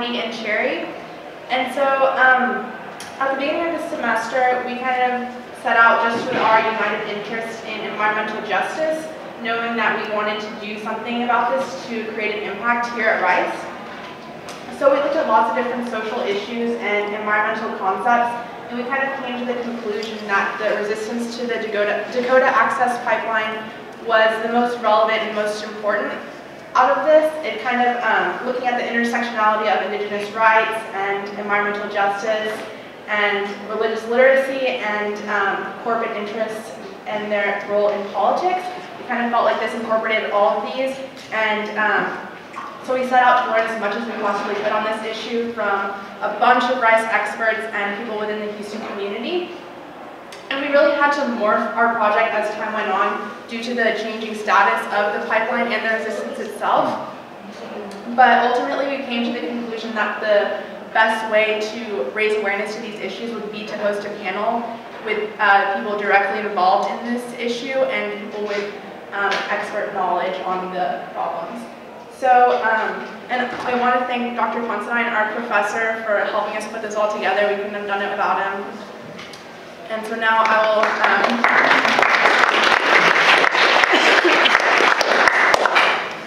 And Cherry. And so um, at the beginning of the semester, we kind of set out just with our united interest in environmental justice, knowing that we wanted to do something about this to create an impact here at Rice. So we looked at lots of different social issues and environmental concepts, and we kind of came to the conclusion that the resistance to the Dakota, Dakota Access Pipeline was the most relevant and most important. Out of this, it kind of, um, looking at the intersectionality of indigenous rights and environmental justice and religious literacy and um, corporate interests and their role in politics, we kind of felt like this incorporated all of these and um, so we set out to learn as much as we possibly could on this issue from a bunch of rice experts and people within the Houston community. And we really had to morph our project as time went on due to the changing status of the pipeline and the resistance itself. But ultimately we came to the conclusion that the best way to raise awareness to these issues would be to host a panel with uh, people directly involved in this issue and people with um, expert knowledge on the problems. So, um, and I want to thank Dr. Considine, our professor, for helping us put this all together. We couldn't have done it without him. And so now I will, um,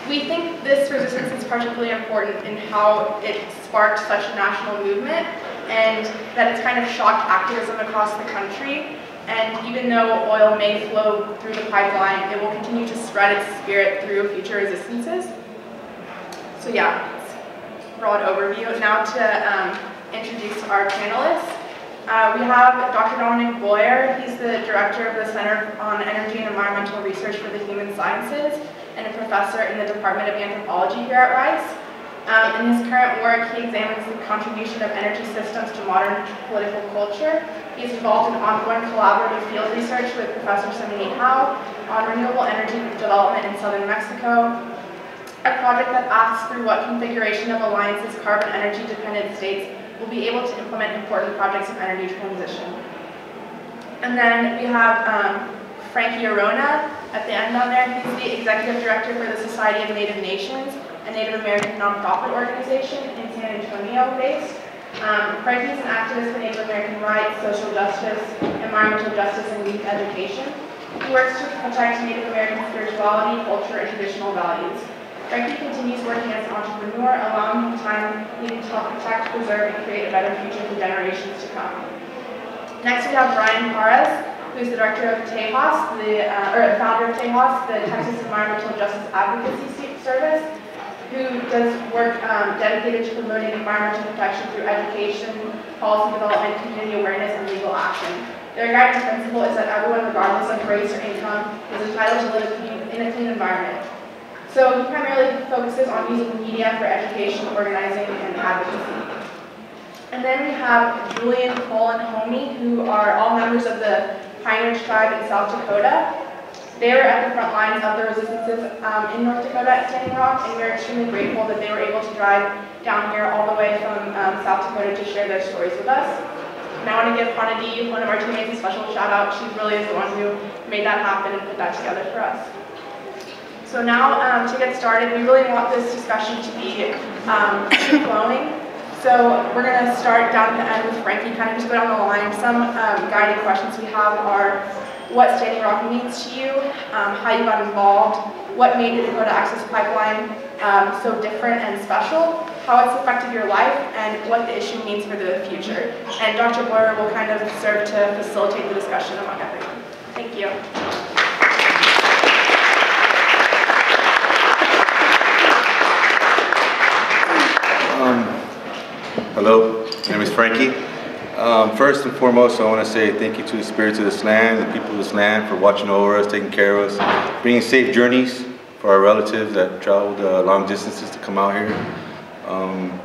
we think this resistance is particularly important in how it sparked such a national movement and that it's kind of shocked activism across the country. And even though oil may flow through the pipeline, it will continue to spread its spirit through future resistances. So yeah, broad overview. Now to um, introduce our panelists. Uh, we have Dr. Dominic Boyer. He's the director of the Center on Energy and Environmental Research for the Human Sciences and a professor in the Department of Anthropology here at Rice. Um, in his current work, he examines the contribution of energy systems to modern political culture. He's involved in ongoing collaborative field research with Professor Cymene Howe on renewable energy development in southern Mexico, a project that asks through what configuration of alliances carbon energy dependent states will be able to implement important projects of energy transition. And then we have um, Frankie Orona at the end on there. He's the executive director for the Society of Native Nations, a Native American nonprofit organization in San Antonio based. Um, Frankie is an activist for Native American rights, social justice, environmental justice, and youth education. He works to protect Native American spirituality, culture, and traditional values. Frankie continues working as an entrepreneur, allowing him time needed to help protect, preserve, and create a better future for generations to come. Next we have Bryan Parras, who is the director of TEJAS, the, uh, or founder of TEJAS, the Texas Environmental Justice Advocacy Service, who does work um, dedicated to promoting environmental protection through education, policy development, community awareness, and legal action. Their guiding principle is that everyone, regardless of race or income, is entitled to live in a clean environment. So he primarily focuses on using media for education, organizing, and advocacy. And then we have Julian, Cole, and Homie, who are all members of the Pine Ridge Tribe in South Dakota. They were at the front lines of the resistances um, in North Dakota at Standing Rock, and we're extremely grateful that they were able to drive down here all the way from um, South Dakota to share their stories with us. And I want to give Hanadi, one of our teammates, a special shout out. She really is the one who made that happen and put that together for us. So now um, to get started, we really want this discussion to be um, flowing. So we're going to start down at the end with Frankie, kind of just go down the line. Some um, guiding questions we have are what Standing Rock means to you, um, how you got involved, what made the Dakota Access Pipeline um, so different and special, how it's affected your life, and what the issue means for the future. And Dr. Boyer will kind of serve to facilitate the discussion among everyone. Thank you. Hello, my name is Frankie. Um, first and foremost, I want to say thank you to the spirits of this land, the people of this land for watching over us, taking care of us, bringing safe journeys for our relatives that traveled uh, long distances to come out here. Um,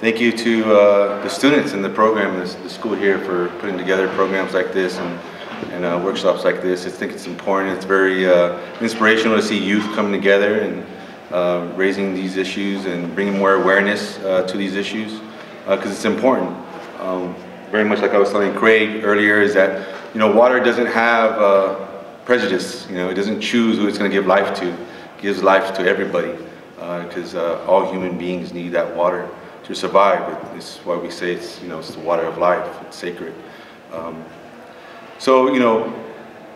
thank you to uh, the students in the program, the, the, school here for putting together programs like this and, and uh, workshops like this. I think it's important. It's very uh, inspirational to see youth come together and uh, raising these issues and bringing more awareness uh, to these issues because uh, it's important. Um, very much like I was telling Craig earlier is that, you know, water doesn't have uh, prejudice, you know, it doesn't choose who it's going to give life to. It gives life to everybody because all human beings need that water to survive. It's why we say it's, you know, it's the water of life, it's sacred. Um, so, you know,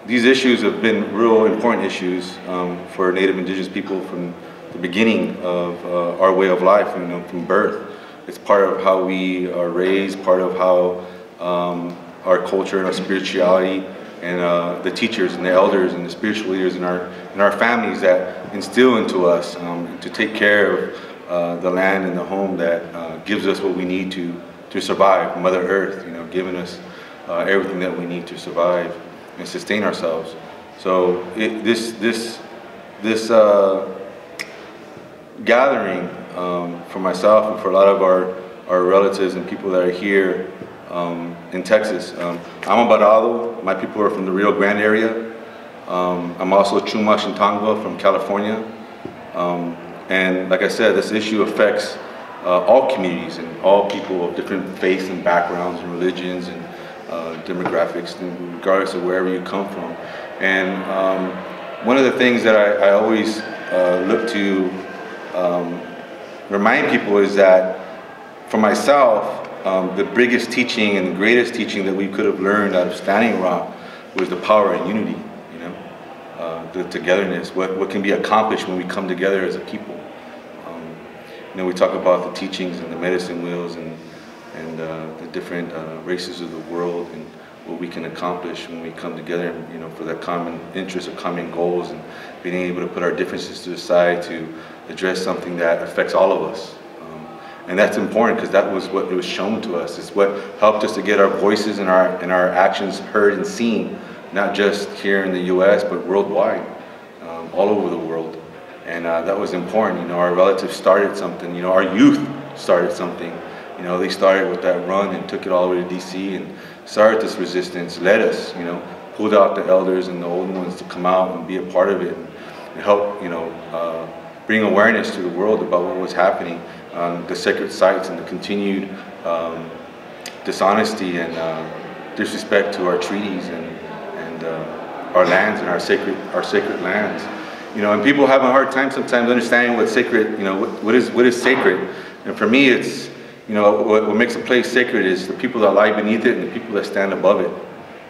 these issues have been real important issues um, for Native Indigenous people from the beginning of uh, our way of life, you know, from birth. It's part of how we are raised, part of how um, our culture and our spirituality and uh, the teachers and the elders and the spiritual leaders in our in our families that instill into us um, to take care of uh, the land and the home that uh, gives us what we need to to survive. Mother Earth, you know, giving us uh, everything that we need to survive and sustain ourselves. So it, this this this uh, gathering um, for myself and for a lot of our our relatives and people that are here um, in Texas. Um, I'm a Barado. My people are from the Rio Grande area. Um, I'm also Chumash and Tongva from California. Um, and like I said, this issue affects uh, all communities and all people of different faiths and backgrounds and religions and uh, demographics, regardless of wherever you come from. And um, one of the things that I, I always uh, look to um, remind people is that for myself, um, the biggest teaching and the greatest teaching that we could have learned out of Standing Rock was the power of unity, you know, uh, the togetherness, what, what can be accomplished when we come together as a people. Um, you know, we talk about the teachings and the medicine wheels and, and uh, the different uh, races of the world and what we can accomplish when we come together, you know, for that common interest or common goals and being able to put our differences to the side to address something that affects all of us. And that's important because that was what it was shown to us. It's what helped us to get our voices and our, and our actions heard and seen, not just here in the US, but worldwide, um, all over the world. And uh, that was important. You know, our relatives started something. You know, our youth started something. You know, they started with that run and took it all the way to DC and started this resistance, led us, you know, pulled out the elders and the old ones to come out and be a part of it and help, you know, uh, bring awareness to the world about what was happening on the sacred sites and the continued um, dishonesty and uh, disrespect to our treaties and, and uh, our lands and our sacred, our sacred lands. You know, and people have a hard time sometimes understanding what sacred, you know, what, what is what is sacred. And for me, it's, you know, what, what makes a place sacred is the people that lie beneath it and the people that stand above it.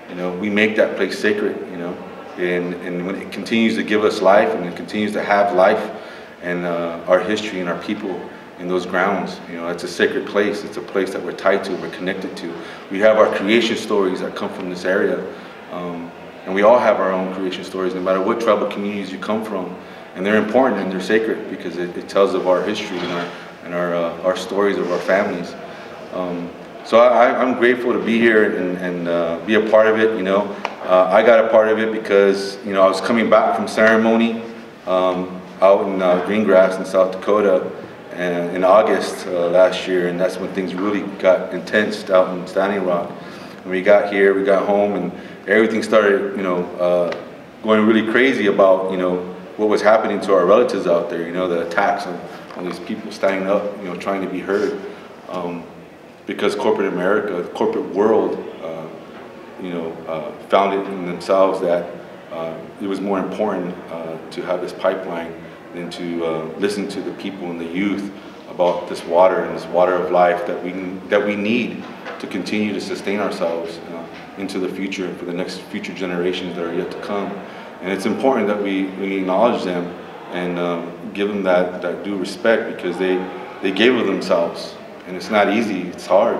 You know, we make that place sacred, you know, and, and when it continues to give us life and it continues to have life and uh, our history and our people, in those grounds. You know, it's a sacred place. It's a place that we're tied to, we're connected to. We have our creation stories that come from this area. Um, and we all have our own creation stories, no matter what tribal communities you come from. And they're important and they're sacred because it, it tells of our history and our, and our, uh, our stories of our families. Um, so I, am grateful to be here and, and uh, be a part of it, you know. Uh, I got a part of it because, you know, I was coming back from ceremony um, out in uh, Greengrass in South Dakota and in August uh, last year, and that's when things really got intense out in Standing Rock. When we got here, we got home, and everything started, you know, uh, going really crazy about, you know, what was happening to our relatives out there. You know, the attacks on, on these people standing up, you know, trying to be heard, um, because corporate America, the corporate world, uh, you know, uh, found it in themselves that uh, it was more important uh, to have this pipeline and to uh, listen to the people and the youth about this water and this water of life that we that we need to continue to sustain ourselves uh, into the future and for the next future generations that are yet to come. And it's important that we, we acknowledge them and um, give them that, that due respect because they, they gave of themselves. And it's not easy, it's hard,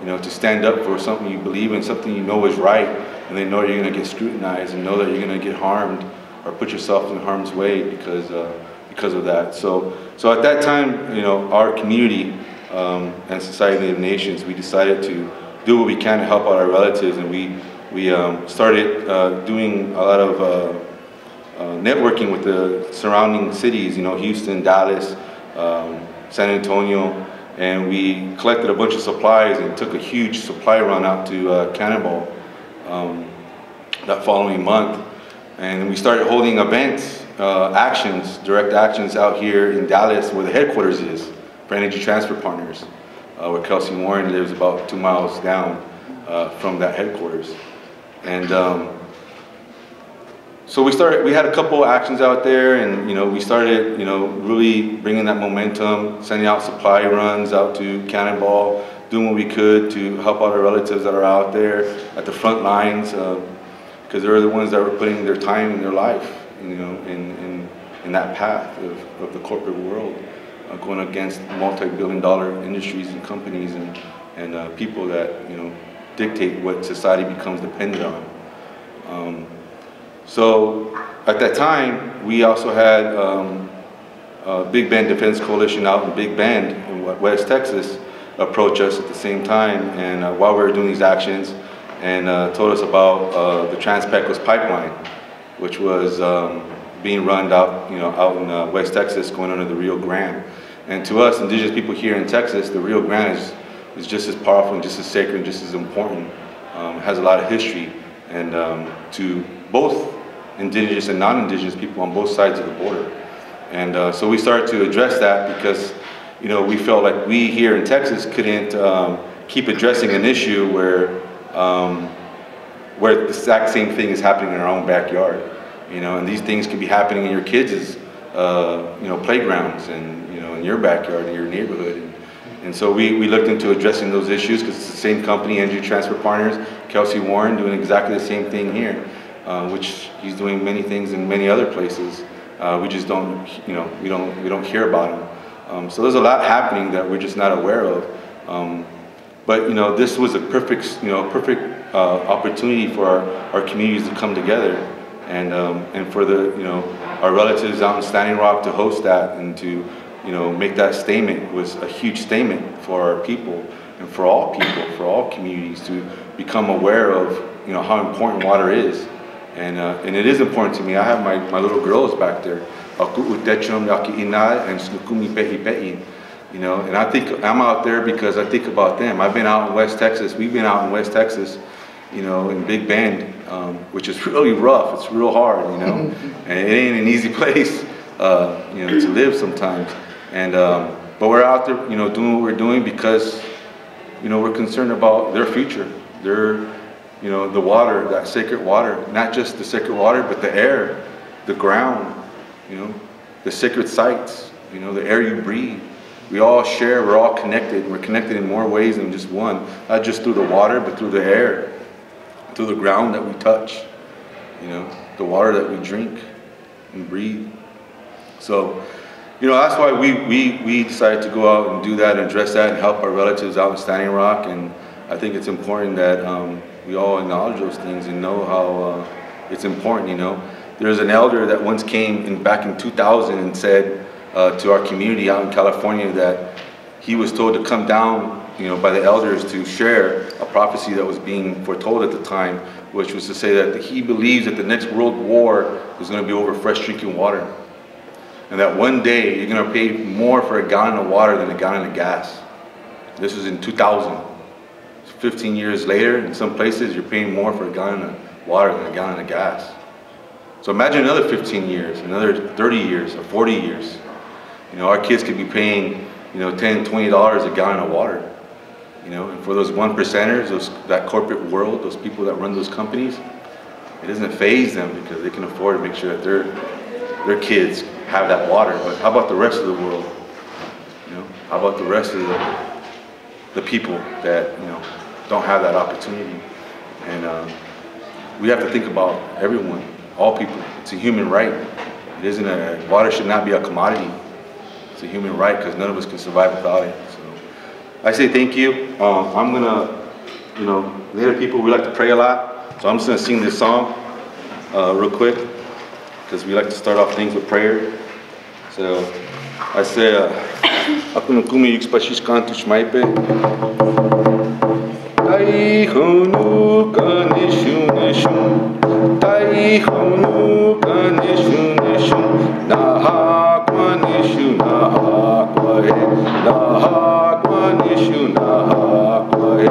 you know, to stand up for something you believe in, something you know is right, and they know you're gonna get scrutinized and know that you're gonna get harmed or put yourself in harm's way because uh, because of that. So so at that time, you know, our community um, and Society of Nations, we decided to do what we can to help out our relatives, and we we um, started uh, doing a lot of uh, uh, networking with the surrounding cities. You know, Houston, Dallas, um, San Antonio, and we collected a bunch of supplies and took a huge supply run out to uh, Cannonball um, that following month. And we started holding events, uh, actions, direct actions out here in Dallas where the headquarters is for Energy Transfer Partners, uh, where Kelcy Warren lives about two miles down uh, from that headquarters. And um, so we started. We had a couple actions out there, and you know, we started, you know, really bringing that momentum, sending out supply runs out to Cannonball, doing what we could to help out our relatives that are out there at the front lines, because they're the ones that were putting their time and their life, you know, in in, in that path of, of the corporate world, uh, going against multi-billion-dollar industries and companies and and uh, people that you know dictate what society becomes dependent on. Um, so at that time, we also had um, Big Bend Defense Coalition out in Big Bend in West Texas approach us at the same time and uh, while we were doing these actions and uh, told us about uh, the Trans-Pecos pipeline, which was um, being run out, you know, out in uh, West Texas going under the Rio Grande. And to us, indigenous people here in Texas, the Rio Grande is, is just as powerful and just as sacred and just as important. Um, has a lot of history and um, to both indigenous and non-indigenous people on both sides of the border. And uh, so we started to address that because, you know, we felt like we here in Texas couldn't um, keep addressing an issue where, um, where the exact same thing is happening in our own backyard. You know, and these things could be happening in your kids' uh, you know, playgrounds and, you know, in your backyard, in your neighborhood. And, and so we, we looked into addressing those issues because it's the same company, Energy Transfer Partners, Kelcy Warren, doing exactly the same thing here, uh, which he's doing many things in many other places. Uh, we just don't, you know, we don't, we don't hear about him. Um, so there's a lot happening that we're just not aware of. Um, but you know, this was a perfect, you know, perfect uh, opportunity for our, our communities to come together, and um, and for the, you know, our relatives out in Standing Rock to host that and to you know, make that statement was a huge statement for our people and for all people, for all communities to become aware of, you know, how important water is. And, uh, and it is important to me. I have my, my little girls back there. You know, and I think I'm out there because I think about them. I've been out in West Texas. We've been out in West Texas, you know, in Big Bend, um, which is really rough. It's real hard, you know, and it ain't an easy place, uh, you know, to live sometimes. And um, but we're out there, you know, doing what we're doing because, you know, we're concerned about their future, their, you know, the water, that sacred water, not just the sacred water, but the air, the ground, you know, the sacred sites, you know, the air you breathe. We all share, we're all connected. We're connected in more ways than just one, not just through the water, but through the air, through the ground that we touch, you know, the water that we drink and breathe. So, you know, that's why we, we, we decided to go out and do that and address that and help our relatives out in Standing Rock. And I think it's important that um, we all acknowledge those things and know how uh, it's important, you know. There's an elder that once came in back in 2000 and said uh, to our community out in California that he was told to come down, you know, by the elders to share a prophecy that was being foretold at the time, which was to say that he believes that the next world war is going to be over fresh drinking water and that one day you're going to pay more for a gallon of water than a gallon of gas. This was in 2000. 15 years later, in some places, you're paying more for a gallon of water than a gallon of gas. So imagine another 15 years, another 30 years, or 40 years. You know, our kids could be paying, you know, 10, 20 dollars a gallon of water. You know, and for those one percenters, those that corporate world, those people that run those companies, it doesn't phase them because they can afford to make sure that their their kids have that water. But how about the rest of the world? You know, how about the rest of the, the people that, you know, don't have that opportunity? And um, we have to think about everyone, all people. It's a human right. It isn't a, water should not be a commodity. It's a human right because none of us can survive without it. So I say thank you. Um, I'm gonna, you know, Native people, we like to pray a lot. So I'm just gonna sing this song uh, real quick because we like to start off things with prayer. So I say, ako nung kumi yung shmaipe. Tai honu tai honu kwae, naha kwanishu naha kwae,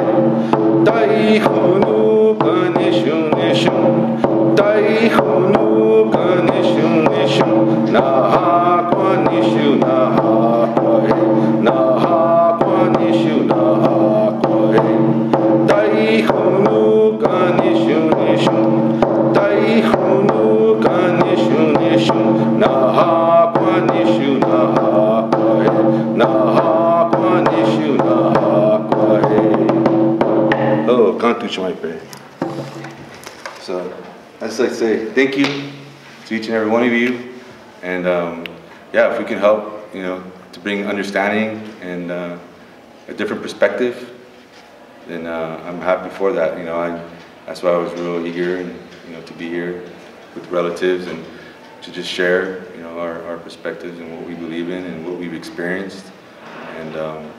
tai honu kanishu nishu, tai honu kanishu nishu, naha kwanishu naha kwae, naha kwanishu naha kwae. Tai honu kanishu nishu, tai honu kanishu Nishu, Naha Can't touch my. So, I just like to say thank you to each and every one of you. And um, yeah, if we can help, you know, to bring understanding and uh, a different perspective, then uh, I'm happy for that. You know, I, that's why I was real eager and, you know, to be here with relatives and to just share, you know, our, our perspectives and what we believe in and what we've experienced. And, um,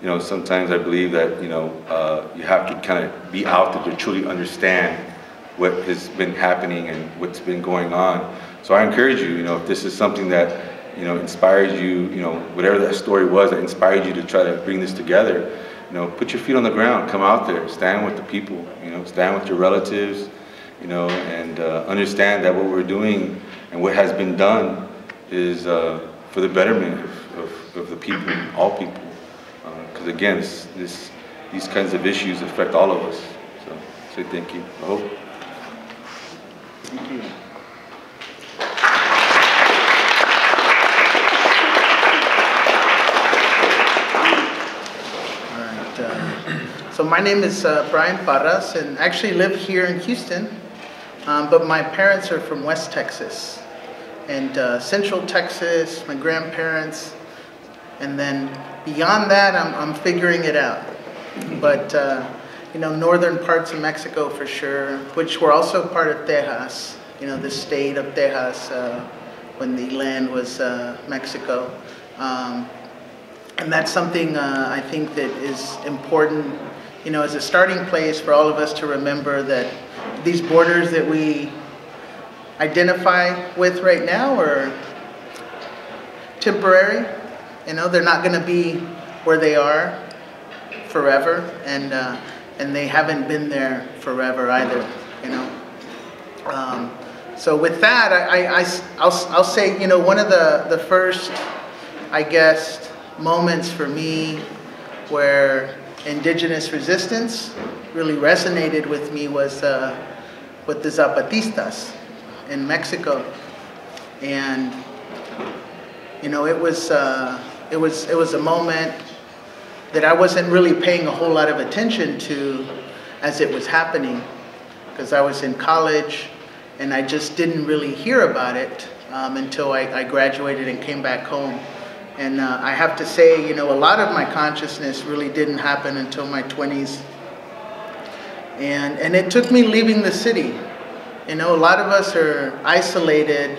you know, sometimes I believe that, you know, uh, you have to kind of be out there to truly understand what has been happening and what's been going on. So I encourage you, you know, if this is something that, you know, inspires you, you know, whatever that story was that inspired you to try to bring this together, you know, put your feet on the ground, come out there, stand with the people, you know, stand with your relatives, you know, and uh, understand that what we're doing and what has been done is uh, for the betterment of, of, of, the people, all people. Because uh, again, this, these kinds of issues affect all of us. So, say thank you. I hope. Thank you. All right. Uh, so my name is uh, Bryan Parras, and I actually live here in Houston, um, but my parents are from West Texas and uh, Central Texas. My grandparents, and then beyond that, I'm, I'm figuring it out. But uh, you know, northern parts of Mexico for sure, which were also part of Texas, you know, the state of Texas uh, when the land was uh, Mexico. Um, and that's something uh, I think that is important, you know, as a starting place for all of us to remember that these borders that we identify with right now are temporary. You know, they're not going to be where they are forever. And uh, and they haven't been there forever either, you know. Um, so with that, I, I, I'll, I'll say, you know, one of the, the first, I guess, moments for me where indigenous resistance really resonated with me was uh, with the Zapatistas in Mexico. And, you know, it was, uh, it was, it was a moment that I wasn't really paying a whole lot of attention to as it was happening because I was in college and I just didn't really hear about it um, until I, I, graduated and came back home. And uh, I have to say, you know, a lot of my consciousness really didn't happen until my 20s. And, and it took me leaving the city. You know, a lot of us are isolated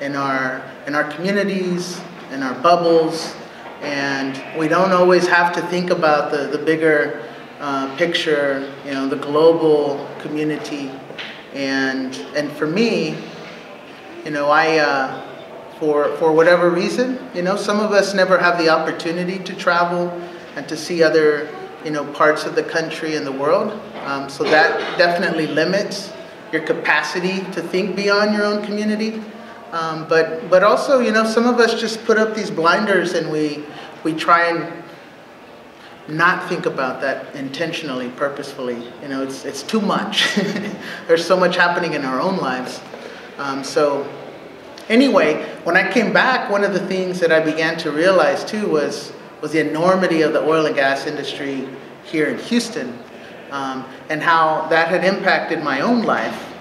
in our, in our communities, in our bubbles, and we don't always have to think about the, the bigger uh, picture, you know, the global community. And, and for me, you know, I, uh, for, for whatever reason, you know, some of us never have the opportunity to travel and to see other, you know, parts of the country and the world. Um, so that definitely limits your capacity to think beyond your own community. Um, but, but also, you know, some of us just put up these blinders and we, we try and not think about that intentionally, purposefully. You know, it's, it's too much. There's so much happening in our own lives. Um, so anyway, when I came back, one of the things that I began to realize too was, was the enormity of the oil and gas industry here in Houston um, and how that had impacted my own life.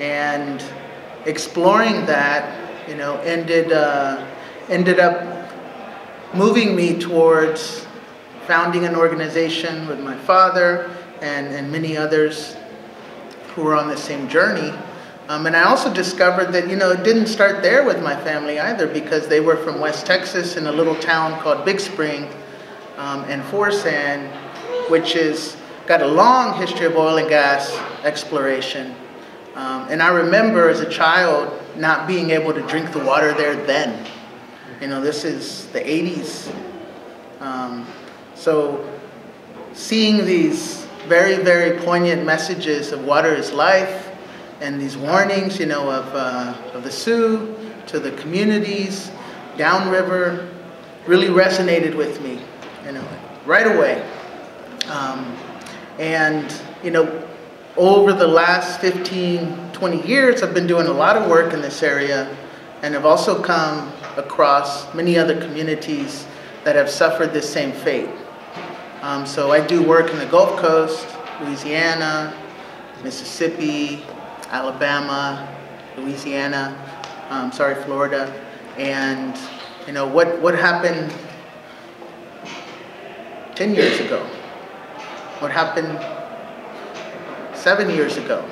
And exploring that, you know, ended, uh, ended up moving me towards founding an organization with my father and, and many others who were on the same journey. Um, and I also discovered that, you know, it didn't start there with my family either because they were from West Texas in a little town called Big Spring um, and Forsan, which is got a long history of oil and gas exploration. Um, and I remember as a child not being able to drink the water there then. You know, this is the 80s. Um, so seeing these very, very poignant messages of water is life and these warnings, you know, of, uh, of the Sioux to the communities downriver really resonated with me, you know, right away. Um, and, you know, over the last 15, 20 years, I've been doing a lot of work in this area and have also come across many other communities that have suffered this same fate. Um, so I do work in the Gulf Coast, Louisiana, Mississippi, Alabama, Louisiana, um, sorry, Florida. And, you know, what, what happened 10 years ago? What happened seven years ago?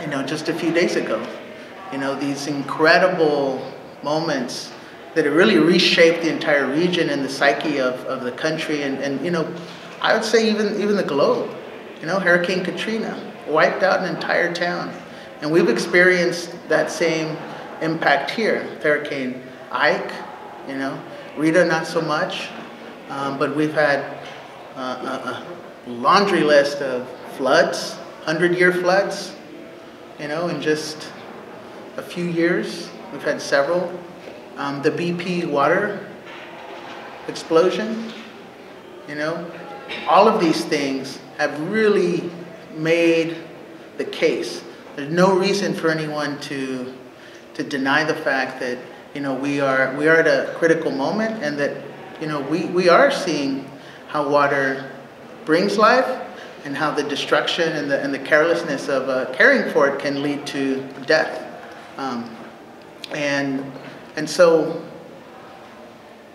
You know, just a few days ago. You know, these incredible moments that have really reshaped the entire region and the psyche of, of the country and, and, you know, I would say even, even the globe. You know, Hurricane Katrina wiped out an entire town. And we've experienced that same impact here. Hurricane Ike, you know, Rita not so much, um, but we've had uh, a, a laundry list of floods, 100-year floods, you know, in just a few years. We've had several. Um, the BP water explosion, you know, all of these things have really made the case. There's no reason for anyone to, to deny the fact that, you know, we are, we are at a critical moment and that, you know, we, we are seeing how water brings life and how the destruction and the, and the carelessness of uh, caring for it can lead to death. Um, and, and so,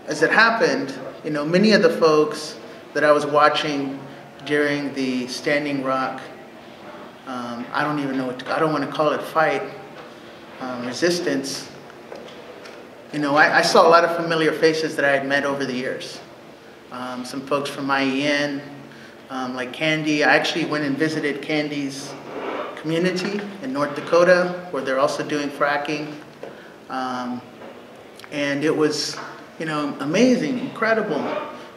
as it happened, you know, many of the folks that I was watching during the Standing Rock, um, I don't even know what to, I don't want to call it fight, um, resistance. You know, I, I, saw a lot of familiar faces that I had met over the years. Um, some folks from IEN, um, like Kandi. I actually went and visited Kandi's community in North Dakota, where they're also doing fracking. Um, and it was, you know, amazing, incredible.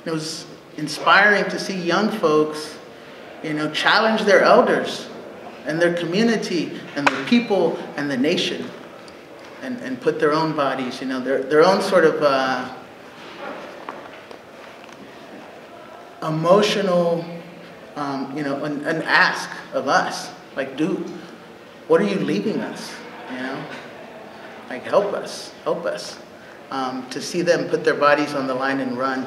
It was inspiring to see young folks, you know, challenge their elders and their community and their people and the nation and, and put their own bodies, you know, their, their own sort of uh, emotional, um, you know, an, an ask of us. Like, dude, what are you leaving us? You know? Like, help us, help us. Um, to see them put their bodies on the line and run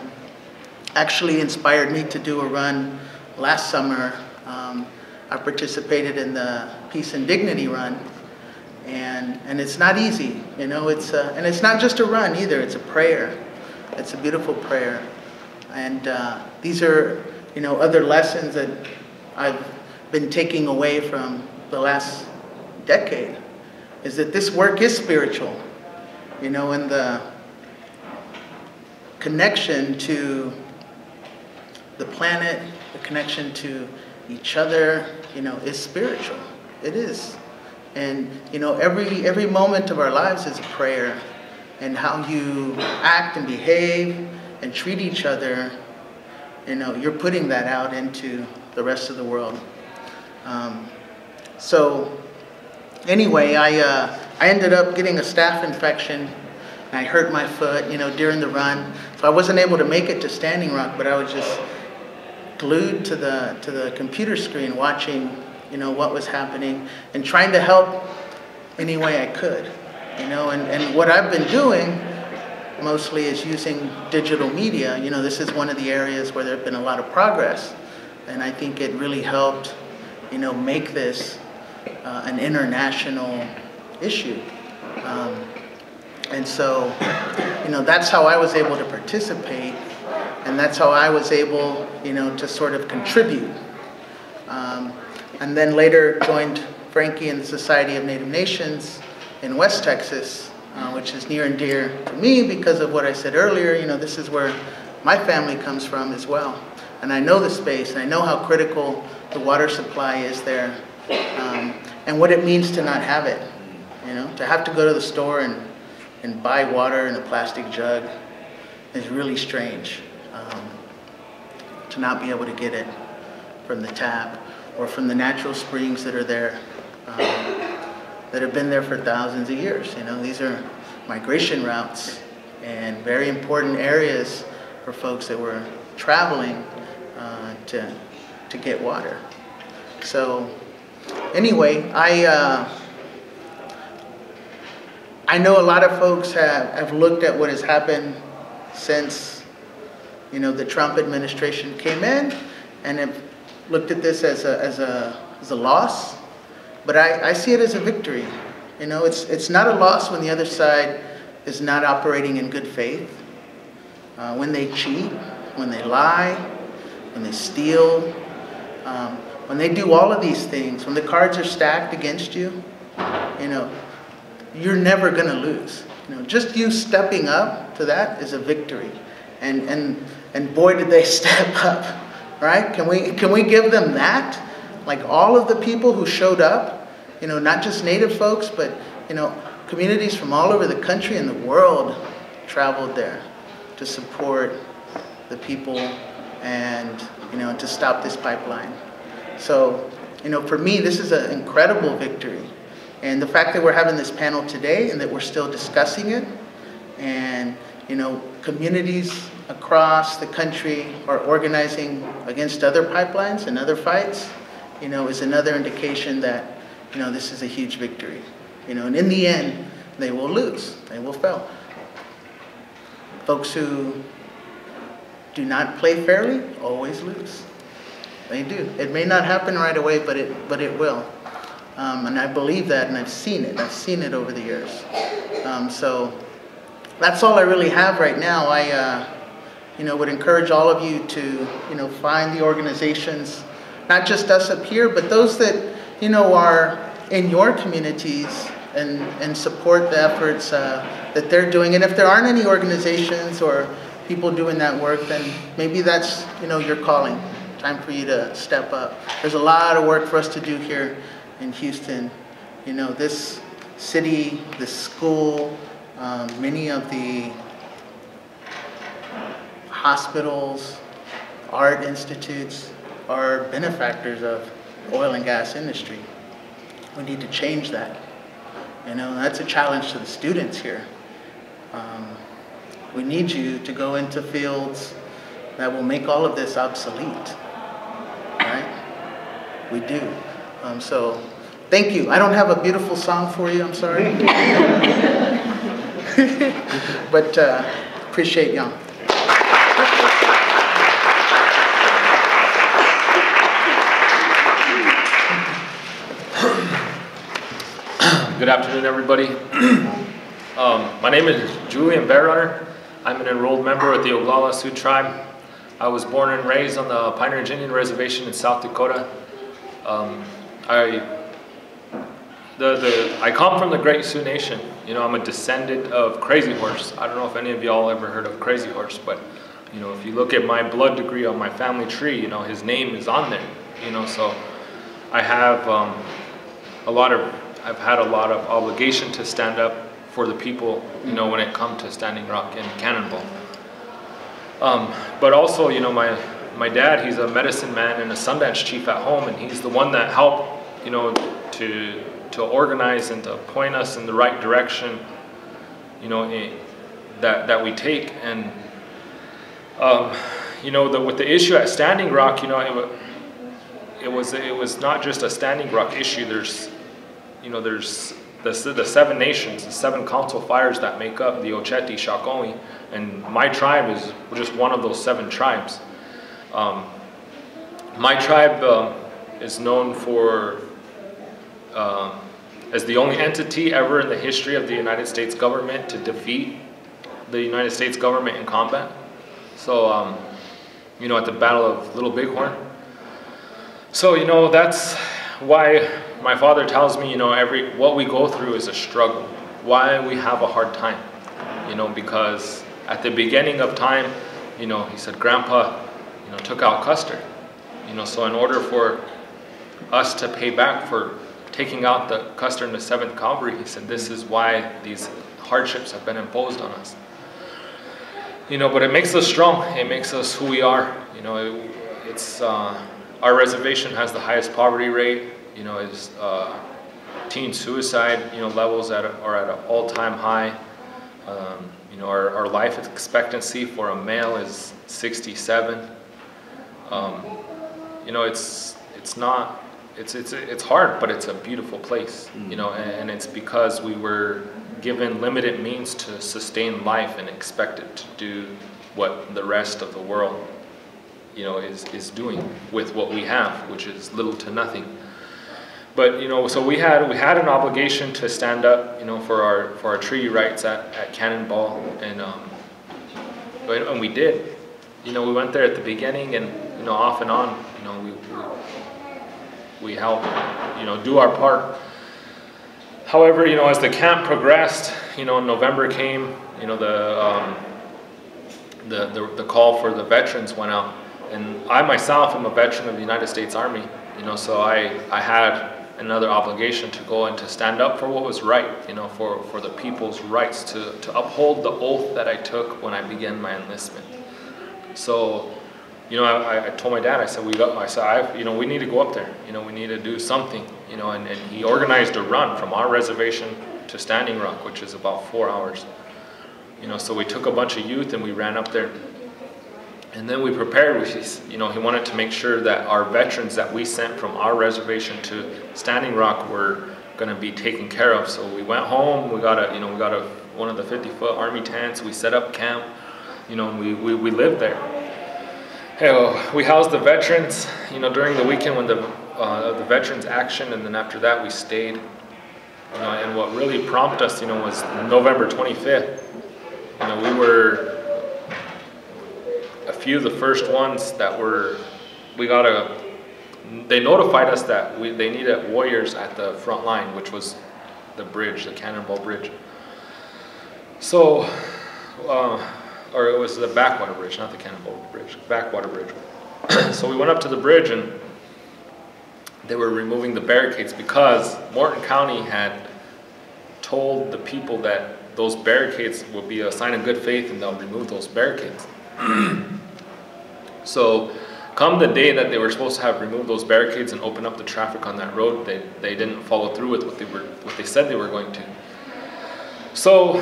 actually inspired me to do a run last summer. Um, I participated in the Peace and Dignity Run, and and it's not easy, you know. It's a, and it's not just a run either. It's a prayer. It's a beautiful prayer, and uh, these are you know other lessons that I've been taking away from the last decade. Is that this work is spiritual, you know, and the connection to the planet, the connection to each other, you know, is spiritual. It is. And, you know, every, every moment of our lives is a prayer. And how you act and behave and treat each other, you know, you're putting that out into the rest of the world. Um, so, anyway, I, uh, I ended up getting a staph infection I hurt my foot, you know, during the run. So I wasn't able to make it to Standing Rock, but I was just glued to the, to the computer screen watching, you know, what was happening and trying to help any way I could, you know, and, and what I've been doing mostly is using digital media. You know, this is one of the areas where there have been a lot of progress, and I think it really helped, you know, make this uh, an international issue. Um, and so, you know, that's how I was able to participate and that's how I was able, you know, to sort of contribute. Um, and then later joined Frankie and the Society of Native Nations in West Texas, uh, which is near and dear to me because of what I said earlier. You know, this is where my family comes from as well. And I know the space, and I know how critical the water supply is there, um, and what it means to not have it. You know, to have to go to the store and, and buy water in a plastic jug is really strange um, to not be able to get it from the tap or from the natural springs that are there, um, that have been there for thousands of years. You know, these are migration routes and very important areas for folks that were traveling uh, to, to get water. So, anyway, I, uh, I know a lot of folks have, have looked at what has happened since, you know, the Trump administration came in and have looked at this as a, as a, as a loss. But I, I see it as a victory. You know, it's, it's not a loss when the other side is not operating in good faith, uh, when they cheat, when they lie, when they steal, um, when they do all of these things, when the cards are stacked against you, you know, you're never going to lose. You know, just you stepping up to that is a victory. And, and, and boy, did they step up, right? Can we, can we give them that? Like all of the people who showed up, you know, not just Native folks, but, you know, communities from all over the country and the world traveled there to support the people and, you know, to stop this pipeline. So, you know, for me, this is an incredible victory. And the fact that we're having this panel today and that we're still discussing it, and, you know, communities across the country are organizing against other pipelines and other fights, you know, is another indication that, you know, this is a huge victory. You know, and in the end, they will lose, they will fail. Folks who do not play fairly always lose. They do. It may not happen right away, but it, but it will. Um, and I believe that, and I've seen it. I've seen it over the years. Um, so that's all I really have right now. I, uh, you know, would encourage all of you to, you know, find the organizations, not just us up here, but those that, you know, are in your communities and, and support the efforts uh, that they're doing. And if there aren't any organizations or people doing that work, then maybe that's, you know, your calling time for you to step up. There's a lot of work for us to do here in Houston. You know, this city, this school, um, many of the hospitals, art institutes are benefactors of oil and gas industry. We need to change that. You know, that's a challenge to the students here. Um, we need you to go into fields that will make all of this obsolete right? We do. Um, so thank you. I don't have a beautiful song for you, I'm sorry. but uh, appreciate y'all. Good afternoon, everybody. um, my name is Julian Bear Runner. I'm an enrolled member with the Oglala Sioux Tribe. I was born and raised on the Pine Ridge Indian Reservation in South Dakota. Um, I, the, the, I come from the Great Sioux Nation. You know, I'm a descendant of Crazy Horse. I don't know if any of y'all ever heard of Crazy Horse, but you know, if you look at my blood degree on my family tree, you know, his name is on there. You know, so I have um, a lot of, I've had a lot of obligation to stand up for the people. You know, when it comes to Standing Rock and Cannonball. Um, but also, you know, my, my dad, he's a medicine man and a Sundance chief at home, and he's the one that helped, you know, to, to organize and to point us in the right direction, you know, in, that, that we take. And, um, you know, the, with the issue at Standing Rock, you know, it, it, was, it was not just a Standing Rock issue. There's, you know, there's the, the seven nations, the seven council fires that make up the Oceti Sakowin, and my tribe is just one of those seven tribes. Um, my tribe uh, is known for, uh, as the only entity ever in the history of the United States government to defeat the United States government in combat. So, um, you know, at the Battle of Little Bighorn. So, you know, that's why my father tells me, you know, every what we go through is a struggle. Why we have a hard time, you know, because at the beginning of time, you know, he said, Grandpa, you know, took out Custer. You know, so in order for us to pay back for taking out the Custer and the 7th Cavalry, he said, this is why these hardships have been imposed on us. You know, but it makes us strong. It makes us who we are. You know, it, it's, uh, our reservation has the highest poverty rate. You know, is uh, teen suicide, you know, levels that are at an all-time high. Um, you know, our, our life expectancy for a male is 67. Um, you know, it's, it's not, it's, it's, it's hard, but it's a beautiful place, you know, and, and it's because we were given limited means to sustain life and expected to do what the rest of the world, you know, is, is doing with what we have, which is little to nothing. But, you know, so we had, we had an obligation to stand up, you know, for our, for our treaty rights at, at Cannonball, and, um, and we did. You know, we went there at the beginning and, you know, off and on, you know, we, we, we helped, you know, do our part. However, you know, as the camp progressed, you know, November came, you know, the, um, the, the, the call for the veterans went out. And I myself am a veteran of the United States Army, you know, so I, I had another obligation to go and to stand up for what was right, you know, for, for the people's rights, to, to uphold the oath that I took when I began my enlistment. So, you know, I, I told my dad, I said, we got, I said, I, you know, we need to go up there, you know, we need to do something, you know, and, and he organized a run from our reservation to Standing Rock, which is about four hours. You know, so we took a bunch of youth and we ran up there. And then we prepared, we, you know, he wanted to make sure that our veterans that we sent from our reservation to Standing Rock were going to be taken care of. So we went home, we got a, you know, we got a, one of the 50 foot army tents, we set up camp, you know, we, we, we lived there. Hey, well, we housed the veterans, you know, during the weekend when the, uh, the veterans action, and then after that we stayed. You know, and what really prompted us, you know, was November 25th. You know, we were a few of the first ones that were, we got a, they notified us that we, they needed warriors at the front line, which was the bridge, the Cannonball Bridge. So, uh, or it was the Backwater Bridge, not the Cannonball Bridge, Backwater Bridge. so we went up to the bridge and they were removing the barricades because Morton County had told the people that those barricades would be a sign of good faith and they'll remove those barricades. so come the day that they were supposed to have removed those barricades and open up the traffic on that road, they, they didn't follow through with what they were what they said they were going to. So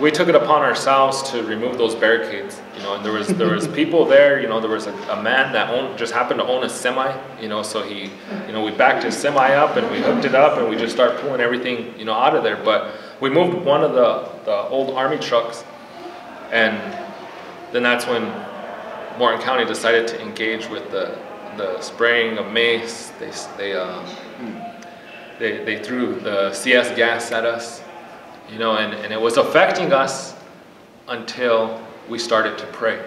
we took it upon ourselves to remove those barricades, you know, and there was there was people there, you know, there was a, a man that owned just happened to own a semi, you know, so he, you know, we backed his semi up and we hooked it up and we just started pulling everything, you know, out of there. But we moved one of the the old army trucks, and then that's when Morton County decided to engage with the the spraying of mace. They they uh, they they threw the CS gas at us you know, and, and it was affecting us until we started to pray.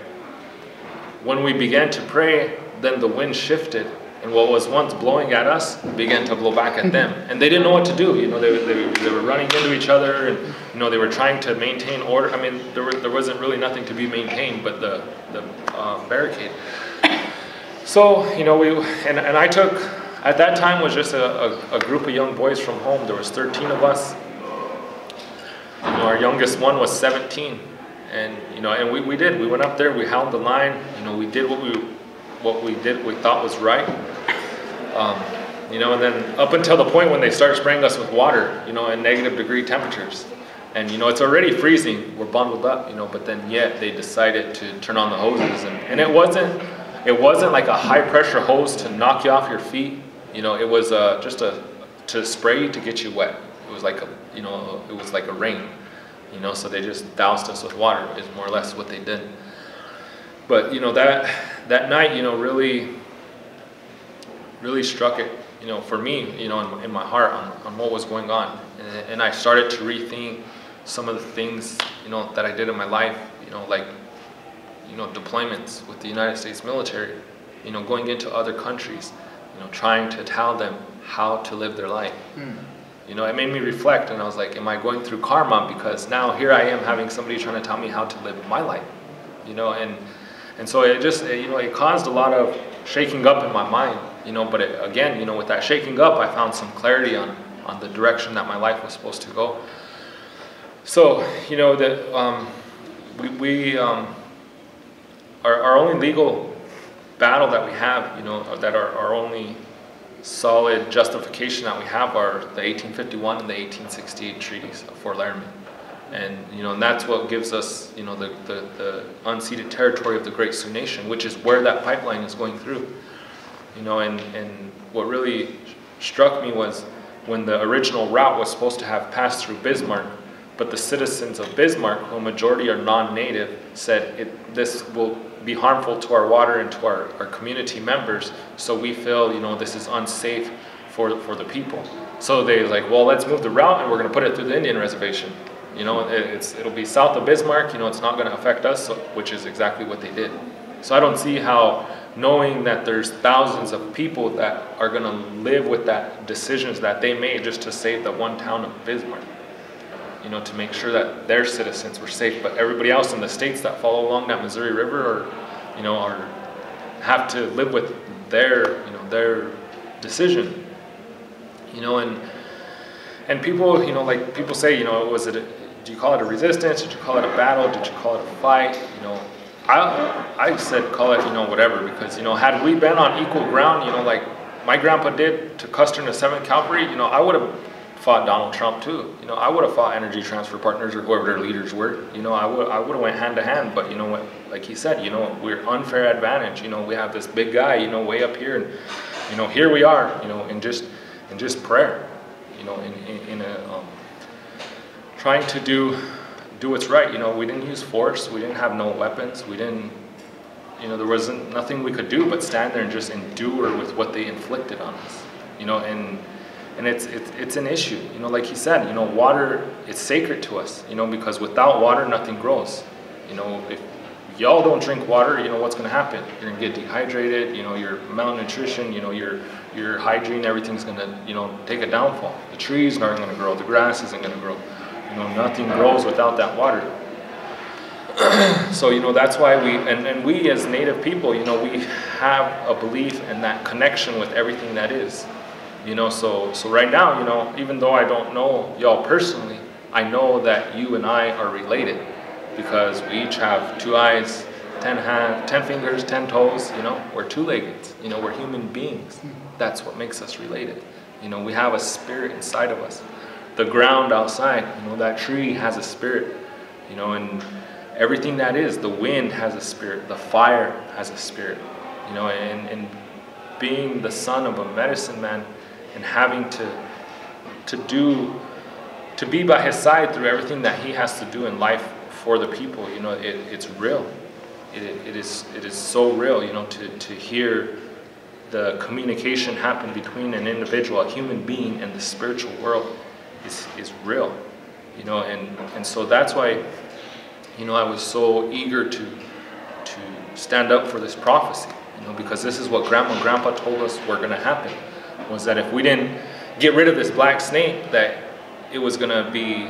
When we began to pray, then the wind shifted, and what was once blowing at us began to blow back at them. And they didn't know what to do. You know, they, they, they were running into each other, and you know, they were trying to maintain order. I mean, there, were, there wasn't really nothing to be maintained but the, the uh, barricade. So, you know, we, and, and I took, at that time was just a, a, a group of young boys from home. There was 13 of us you know, our youngest one was 17, and you know, and we, we did. We went up there. We held the line. You know, we did what we what we did. We thought was right. Um, you know, and then up until the point when they started spraying us with water, you know, in negative degree temperatures, and you know, it's already freezing. We're bundled up, you know, but then yet they decided to turn on the hoses, and, and it wasn't it wasn't like a high pressure hose to knock you off your feet. You know, it was uh, just a to spray to get you wet. It was like a you know, it was like a rain, you know, so they just doused us with water is more or less what they did. But, you know, that, that night, you know, really, really struck it, you know, for me, you know, in, in my heart on, on what was going on. And, and I started to rethink some of the things, you know, that I did in my life, you know, like, you know, deployments with the United States military, you know, going into other countries, you know, trying to tell them how to live their life. Mm. You know, it made me reflect, and I was like, am I going through karma? Because now here I am having somebody trying to tell me how to live my life. You know, and and so it just, you know, it caused a lot of shaking up in my mind. You know, but it, again, you know, with that shaking up, I found some clarity on on the direction that my life was supposed to go. So, you know, that um, we, we um, our, our only legal battle that we have, you know, that our, our only solid justification that we have are the 1851 and the 1868 treaties of Fort Laramie. And, you know, and that's what gives us, you know, the, the, the unceded territory of the Great Sioux Nation, which is where that pipeline is going through. You know, and, and what really struck me was when the original route was supposed to have passed through Bismarck, but the citizens of Bismarck, who a majority are non-native, said it, this will be harmful to our water and to our, our community members, so we feel, you know, this is unsafe for, for the people. So they like, well, let's move the route and we're gonna put it through the Indian reservation. You know, it, it's, it'll be south of Bismarck, you know, it's not gonna affect us, so- which is exactly what they did. So I don't see how, knowing that there's thousands of people that are gonna live with that decisions that they made just to save the one town of Bismarck. You know, to make sure that their citizens were safe, but everybody else in the states that follow along that Missouri River you know, are, have to live with their, you know, their decision. You know, and, and people, you know, like people say, you know, was it, do you call it a resistance? Did you call it a battle? Did you call it a fight? You know, I, I said call it, you know, whatever, because, you know, had we been on equal ground, you know, like my grandpa did to Custer and the 7th Cavalry, you know, I would have fought Donald Trump too. You know, I would have fought Energy Transfer Partners or whoever their leaders were. You know, I would, I would have went hand to hand, but you know what, like he said, you know, we're unfair advantage. You know, we have this big guy, you know, way up here, and, you know, here we are, you know, in just, in just prayer, you know, in, in, in a, um, trying to do do what's right. You know, we didn't use force. We didn't have no weapons. We didn't, you know, there wasn't nothing we could do but stand there and just endure with what they inflicted on us. You know, and and it's it's it's an issue. You know, like he said, you know, water it's sacred to us. You know, because without water, nothing grows. You know, if y'all don't drink water, you know what's going to happen. You're going to get dehydrated. You know, your malnutrition. You know, your your hygiene, everything's going to you know take a downfall. The trees aren't going to grow. The grass isn't going to grow. Know, nothing grows without that water. so, you know, that's why we, and, and we as Native people, you know, we have a belief in that connection with everything that is. You know, so, so right now, you know, even though I don't know y'all personally, I know that you and I are related because we each have two eyes, ten hands, ten fingers, ten toes, you know, we're two-legged, you know, we're human beings. That's what makes us related. You know, we have a spirit inside of us the ground outside, you know, that tree has a spirit, you know, and everything that is, the wind has a spirit, the fire has a spirit, you know, and, and being the son of a medicine man and having to, to do, to be by his side through everything that he has to do in life for the people, you know, it, it's real. It, it, is, it is so real, you know, to, to hear the communication happen between an individual, a human being, and the spiritual world is, is real, you know, and, and so that's why, you know, I was so eager to, to stand up for this prophecy, you know, because this is what grandma and grandpa told us were going to happen, was that if we didn't get rid of this black snake, that it was going to be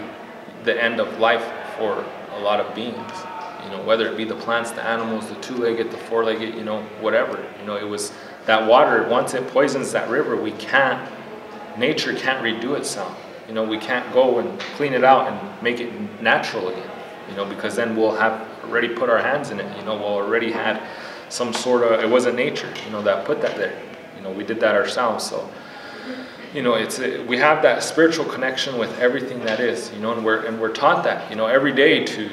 the end of life for a lot of beings, you know, whether it be the plants, the animals, the two-legged, the four-legged, you know, whatever, you know, it was that water, once it poisons that river, we can't, nature can't redo itself. You know, we can't go and clean it out and make it natural again. You know, because then we'll have already put our hands in it. You know, we'll already had some sort of. It wasn't nature. You know, that put that there. You know, we did that ourselves. So, you know, it's we have that spiritual connection with everything that is. You know, and we're and we're taught that. You know, every day to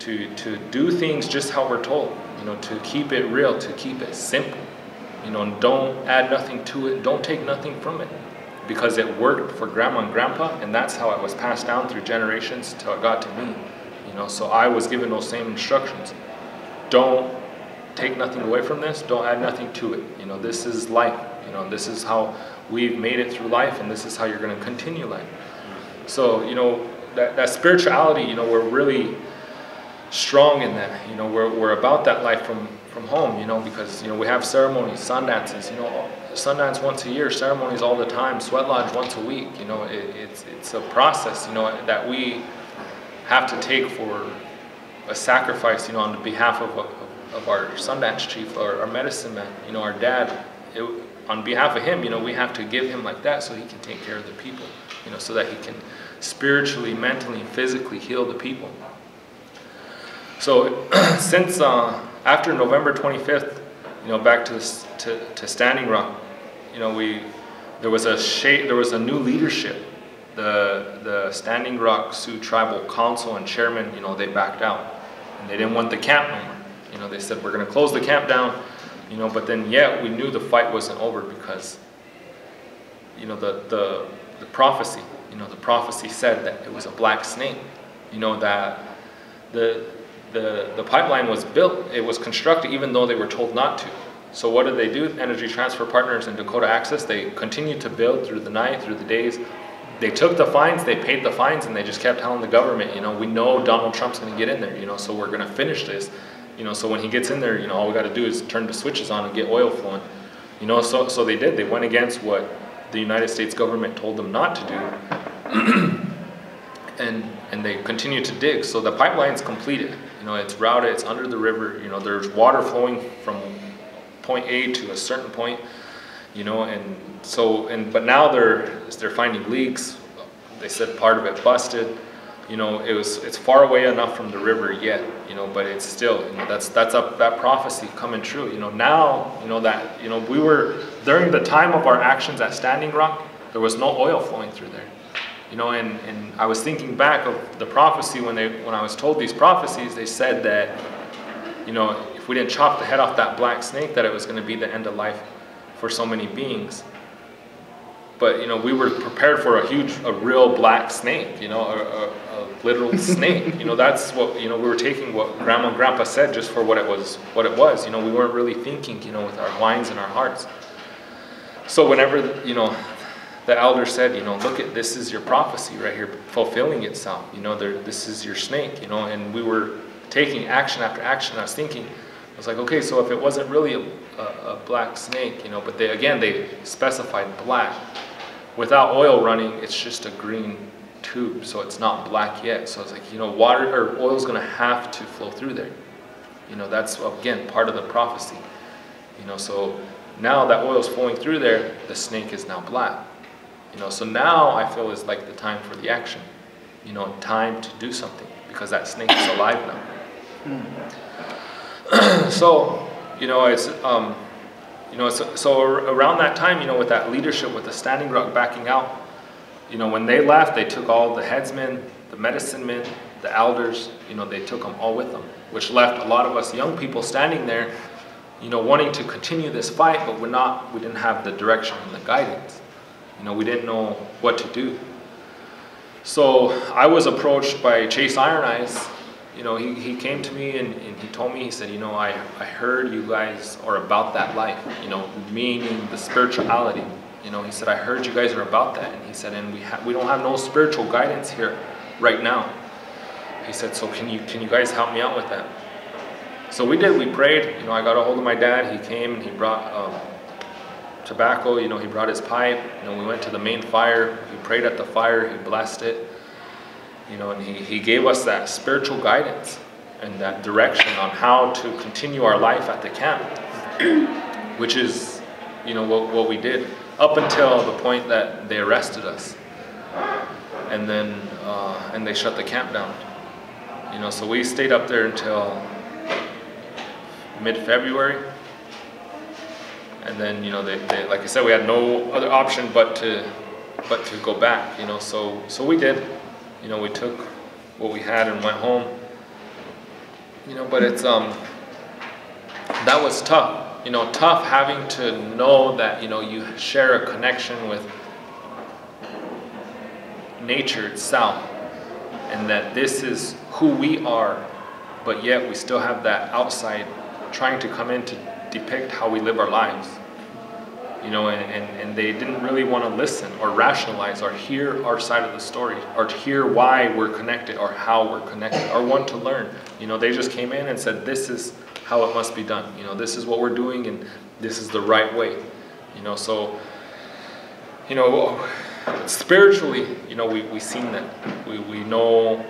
to to do things just how we're told. You know, to keep it real, to keep it simple. You know, and don't add nothing to it. Don't take nothing from it because it worked for grandma and grandpa and that's how it was passed down through generations till it got to me you know? So i was given those same instructions. Don't take nothing away from this don't add nothing to it you know? This is life you know? This is how we've made it through life and this is how you're going to continue life. So you know that, that spirituality you know we're really strong in that you know? We're, we're about that life from from home you know? Because you know we have ceremonies sun dances you know Sundance once a year, ceremonies all the time, Sweat Lodge once a week. You know, it, it's it's a process. You know that we have to take for a sacrifice. You know, on the behalf of of, our Sundance chief or our medicine man. You know, our dad. It, on behalf of him, you know, we have to give him like that so he can take care of the people. You know, so that he can spiritually, mentally, and physically heal the people. So, since uh, after November 25th, you know, back to, to, to Standing Rock, you know, we, there was a shape, there was a new leadership. The, the Standing Rock Sioux Tribal Council and chairman, you know, they backed out. And they didn't want the camp no more. You know, they said, we're going to close the camp down, you know, but then yet we knew the fight wasn't over because you know, the, the, the prophecy, you know, the prophecy said that it was a black snake, you know, that the, the, the pipeline was built, it was constructed even though they were told not to. So what did they do? Energy Transfer Partners and Dakota Access, they continued to build through the night, through the days. They took the fines, they paid the fines, and they just kept telling the government, you know, we know Donald Trump's going to get in there, you know, so we're going to finish this. You know, so when he gets in there, you know, all we got to do is turn the switches on and get oil flowing. You know, so, so they did. They went against what the United States government told them not to do. and, and they continue to dig. So the pipeline's completed. You know, it's routed, it's under the river. You know, there's water flowing from point A to a certain point. You know, and so, and but now they're they're finding leaks. They said part of it busted. You know, it was it's far away enough from the river yet. You know, but it's still you know that's that's up that prophecy coming true. You know, now you know that you know we were during the time of our actions at Standing Rock, there was no oil flowing through there. You know, and, and I was thinking back of the prophecy when they when I was told these prophecies, they said that, you know, we didn't chop the head off that black snake, that it was going to be the end of life for so many beings. But you know, we were prepared for a huge, a real black snake. You know, a, a, a literal snake. You know, that's what you know. We were taking what Grandma and Grandpa said just for what it was. What it was. You know, we weren't really thinking. You know, with our minds and our hearts. So whenever you know the elder said, you know, look at this is your prophecy right here fulfilling itself. You know, there, this is your snake, you know, and we were taking action after action. I was thinking, was like, okay, so if it wasn't really a, a, a black snake, you know, but they, again, they specified black. Without oil running, it's just a green tube, so it's not black yet. So it's like, you know, water or oil is going to have to flow through there. You know, that's, again, part of the prophecy. You know, so now that oil is flowing through there, the snake is now black. You know, so now I feel is like the time for the action. You know, time to do something because that snake is alive now. Mm. So, you know, it's um, you know, so, so around that time, you know, with that leadership, with the Standing Rock backing out, you know, when they left, they took all the headsmen, the medicine men, the elders, you know, they took them all with them, which left a lot of us young people standing there, you know, wanting to continue this fight, but we're not, we didn't have the direction and the guidance. You know, we didn't know what to do. So I was approached by Chase Iron Eyes. You know, he, he came to me and, and he told me, he said, you know, I, I heard you guys are about that life, you know, meaning the spirituality. You know, he said, I heard you guys are about that. And he said, and we, ha- we don't have no spiritual guidance here right now. He said, so can you, can you guys help me out with that? So we did, we prayed. You know, I got a hold of my dad. He came and he brought um, tobacco, you know, he brought his pipe, you know, we went to the main fire, he prayed at the fire, he blessed it, you know, and he, he gave us that spiritual guidance and that direction on how to continue our life at the camp, which is, you know, what, what we did up until the point that they arrested us. And then, uh, and they shut the camp down. You know, so we stayed up there until mid-February and then you know they, they, like I said we had no other option but to but to go back you know so so we did you know we took what we had and went home you know but it's um that was tough you know tough having to know that you know you share a connection with nature itself and that this is who we are but yet we still have that outside trying to come in to depict how we live our lives. You know, and, and, and they didn't really want to listen or rationalize or hear our side of the story or hear why we're connected or how we're connected or want to learn. You know, they just came in and said, this is how it must be done. You know, this is what we're doing and this is the right way. You know, so, you know, spiritually, you know, we, we've seen that. We, we know,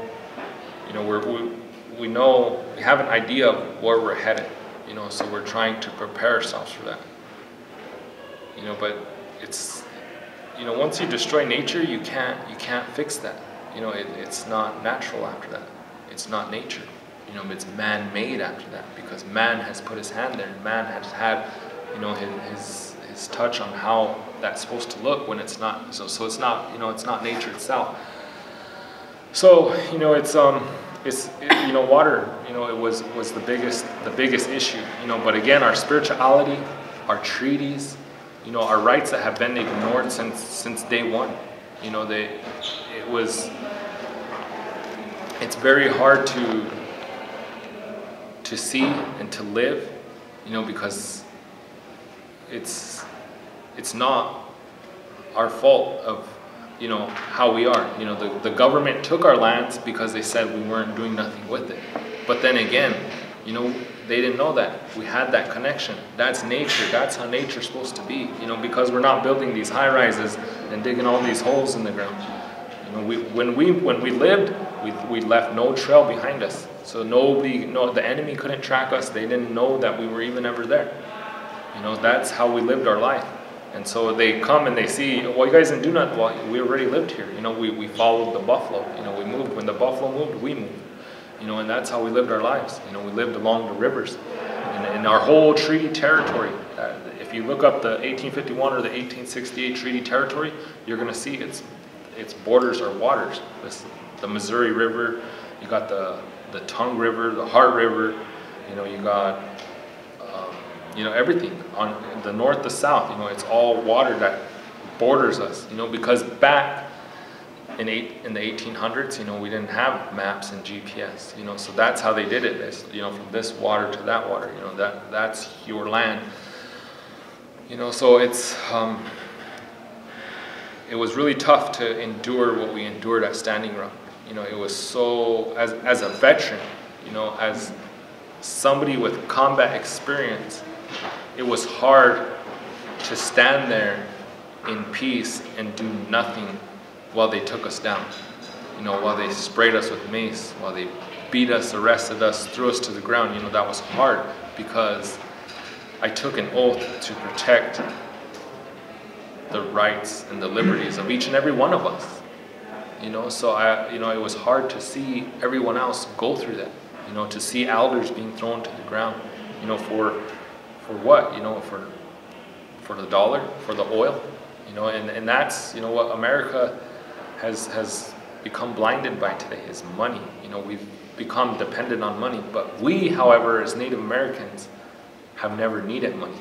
you know, we're, we, we know, we have an idea of where we're headed you know, so we're trying to prepare ourselves for that. You know, but it's, you know, once you destroy nature, you can't, you can't fix that. You know, it, it's not natural after that. It's not nature. You know, it's man-made after that because man has put his hand there. And man has had, you know, his, his, his touch on how that's supposed to look when it's not. So, so it's not, you know, it's not nature itself. So, you know, it's, um, it's it, you know water you know it was was the biggest the biggest issue you know but again our spirituality our treaties you know, our rights that have been ignored since since day one. You know, they it was it's very hard to to see and to live, you know, because it's it's not our fault of you know how we are. You know, the, the government took our lands because they said we weren't doing nothing with it. But then again, you know, they didn't know that. We had that connection. That's nature. That's how nature's supposed to be. You know, because we're not building these high rises and digging all these holes in the ground. You know, we, when we when we lived, we, we left no trail behind us. So nobody, no, the enemy couldn't track us. They didn't know that we were even ever there. You know, that's how we lived our life. And so they come and they see, well, you guys didn't do nothing. Well, we already lived here. You know, we, we followed the buffalo. You know, we moved. When the buffalo moved, we moved. You know, and that's how we lived our lives. You know, we lived along the rivers. And in our whole treaty territory, uh, if you look up the 1851 or the 1868 treaty territory, you're going to see its, its borders are waters. This, the Missouri River, you got the, the Tongue River, the Heart River, you know, you got, um, you know, everything on the north, the south, you know, it's all water that borders us, you know, because back in, eight, in the 1800s, you know, we didn't have maps and GPS, you know, so that's how they did it, you know, from this water to that water, you know, that, that's your land. You know, so it's, um, it was really tough to endure what we endured at Standing Rock. You know, it was so, as, as a veteran, you know, as somebody with combat experience, it was hard to stand there in peace and do nothing while they took us down. You know, while they sprayed us with mace, while they beat us, arrested us, threw us to the ground. You know, that was hard because I took an oath to protect the rights and the liberties of each and every one of us. You know, so I, you know, it was hard to see everyone else go through that. You know, to see elders being thrown to the ground. You know, for, for what? You know, for, for the dollar, for the oil. You know, and, and that's, you know, what America has, has become blinded by today is money. You know, we've become dependent on money. But we, however, as Native Americans, have never needed money.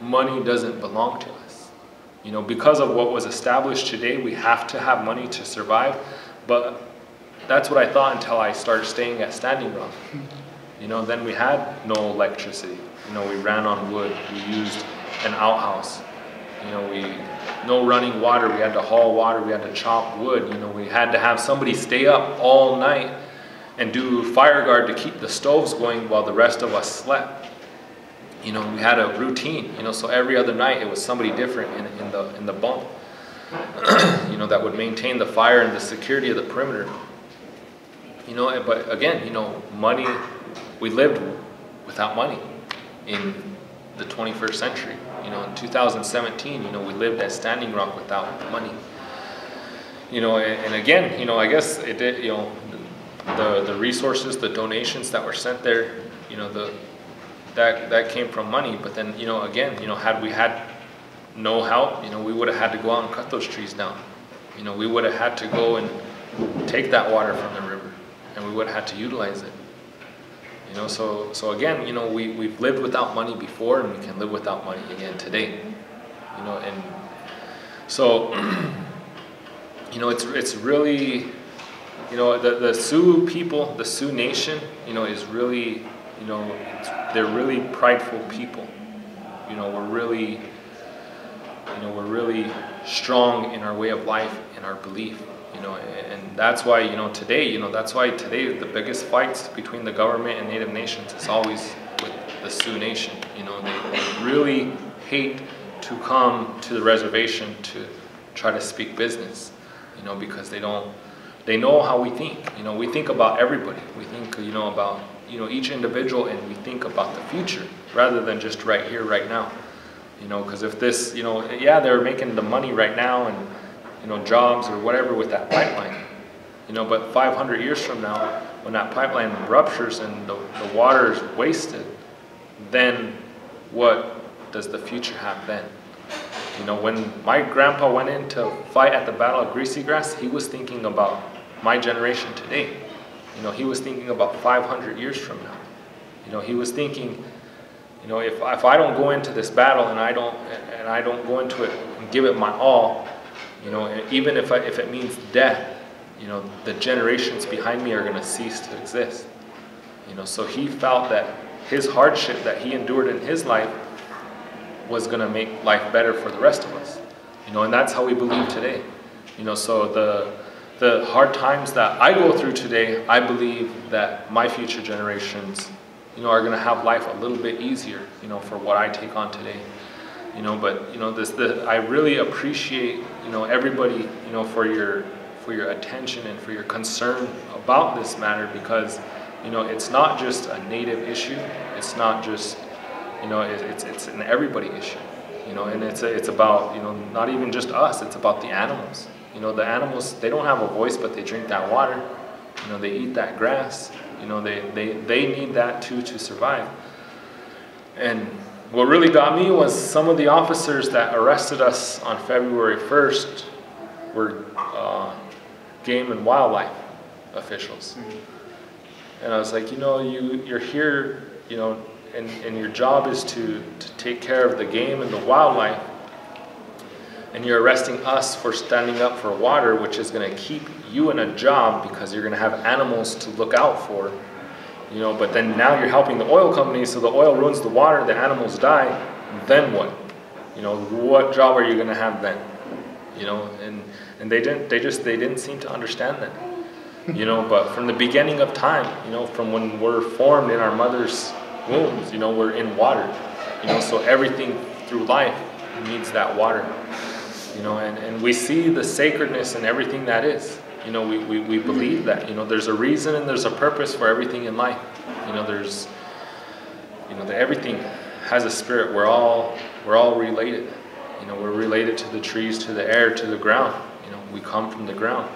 Money doesn't belong to us. You know, because of what was established today, we have to have money to survive. But that's what I thought until I started staying at Standing Rock. You know, then we had no electricity. You know, we ran on wood. We used an outhouse. You know, we no running water. We had to haul water. We had to chop wood. You know, we had to have somebody stay up all night and do fire guard to keep the stoves going while the rest of us slept. You know, we had a routine. You know, so every other night it was somebody different in, in the in the bunk. you know, that would maintain the fire and the security of the perimeter. You know, but again, you know, money. We lived without money in the 21st century. You know, in 2017, you know, we lived at Standing Rock without money. You know, and, and again, you know, I guess it did, you know, the, the resources, the donations that were sent there, you know, the, that, that came from money. But then, you know, again, you know, had we had no help, you know, we would have had to go out and cut those trees down. You know, we would have had to go and take that water from the river and we would have had to utilize it. You know, so so again, you know, we we've lived without money before, and we can live without money again today. You know, and so you know, it's it's really, you know, the the Sioux people, the Sioux Nation, you know, is really, you know, they're really prideful people. You know, we're really, you know, we're really strong in our way of life and our belief you know, and that's why, you know, today, you know, that's why today the biggest fights between the government and Native nations is always with the Sioux Nation. You know, they, they really hate to come to the reservation to try to speak business, you know, because they don't, they know how we think. You know, we think about everybody. We think, you know, about, you know, each individual and we think about the future rather than just right here, right now. You know, because if this, you know, yeah, they're making the money right now and you know, jobs or whatever with that pipeline. You know, but 500 years from now, when that pipeline ruptures and the, the water is wasted, then what does the future have then? You know, when my grandpa went in to fight at the Battle of Greasy Grass, he was thinking about my generation today. You know, he was thinking about 500 years from now. You know, he was thinking, You know, if, if I don't go into this battle and I don't, and I don't go into it and give it my all, you know, even if, I, if it means death, you know, the generations behind me are going to cease to exist. You know, so he felt that his hardship that he endured in his life was going to make life better for the rest of us. You know, and that's how we believe today. You know, so the the hard times that I go through today, I believe that my future generations, you know, are going to have life a little bit easier, you know, for what I take on today. You know, but you know, this the I really appreciate, you know, everybody, you know, for your for your attention and for your concern about this matter because, you know, it's not just a native issue. It's not just, you know, it, it's it's an everybody issue. You know, and it's a, it's about, you know, not even just us. It's about the animals. You know, the animals, they don't have a voice, but they drink that water. You know, they eat that grass. You know, they, they, they need that too to survive. And what really got me was some of the officers that arrested us on February 1st were uh, game and wildlife officials. And I was like, you know, you, you're here, you know, and, and your job is to, to take care of the game and the wildlife and you're arresting us for standing up for water, which is going to keep you in a job because you're going to have animals to look out for. You know, but then now you're helping the oil companies, so the oil ruins the water, the animals die. Then what? You know, what job are you going to have then? You know, and and they didn't. They just they didn't seem to understand that. You know, but from the beginning of time, you know, from when we're formed in our mother's wombs, you know, we're in water. You know, so everything through life needs that water you know, and, and we see the sacredness in everything that is. You know, we, we, we believe that, you know, there's a reason and there's a purpose for everything in life. You know, there's, you know, that everything has a spirit. We're all, we're all related. You know, we're related to the trees, to the air, to the ground. You know, we come from the ground.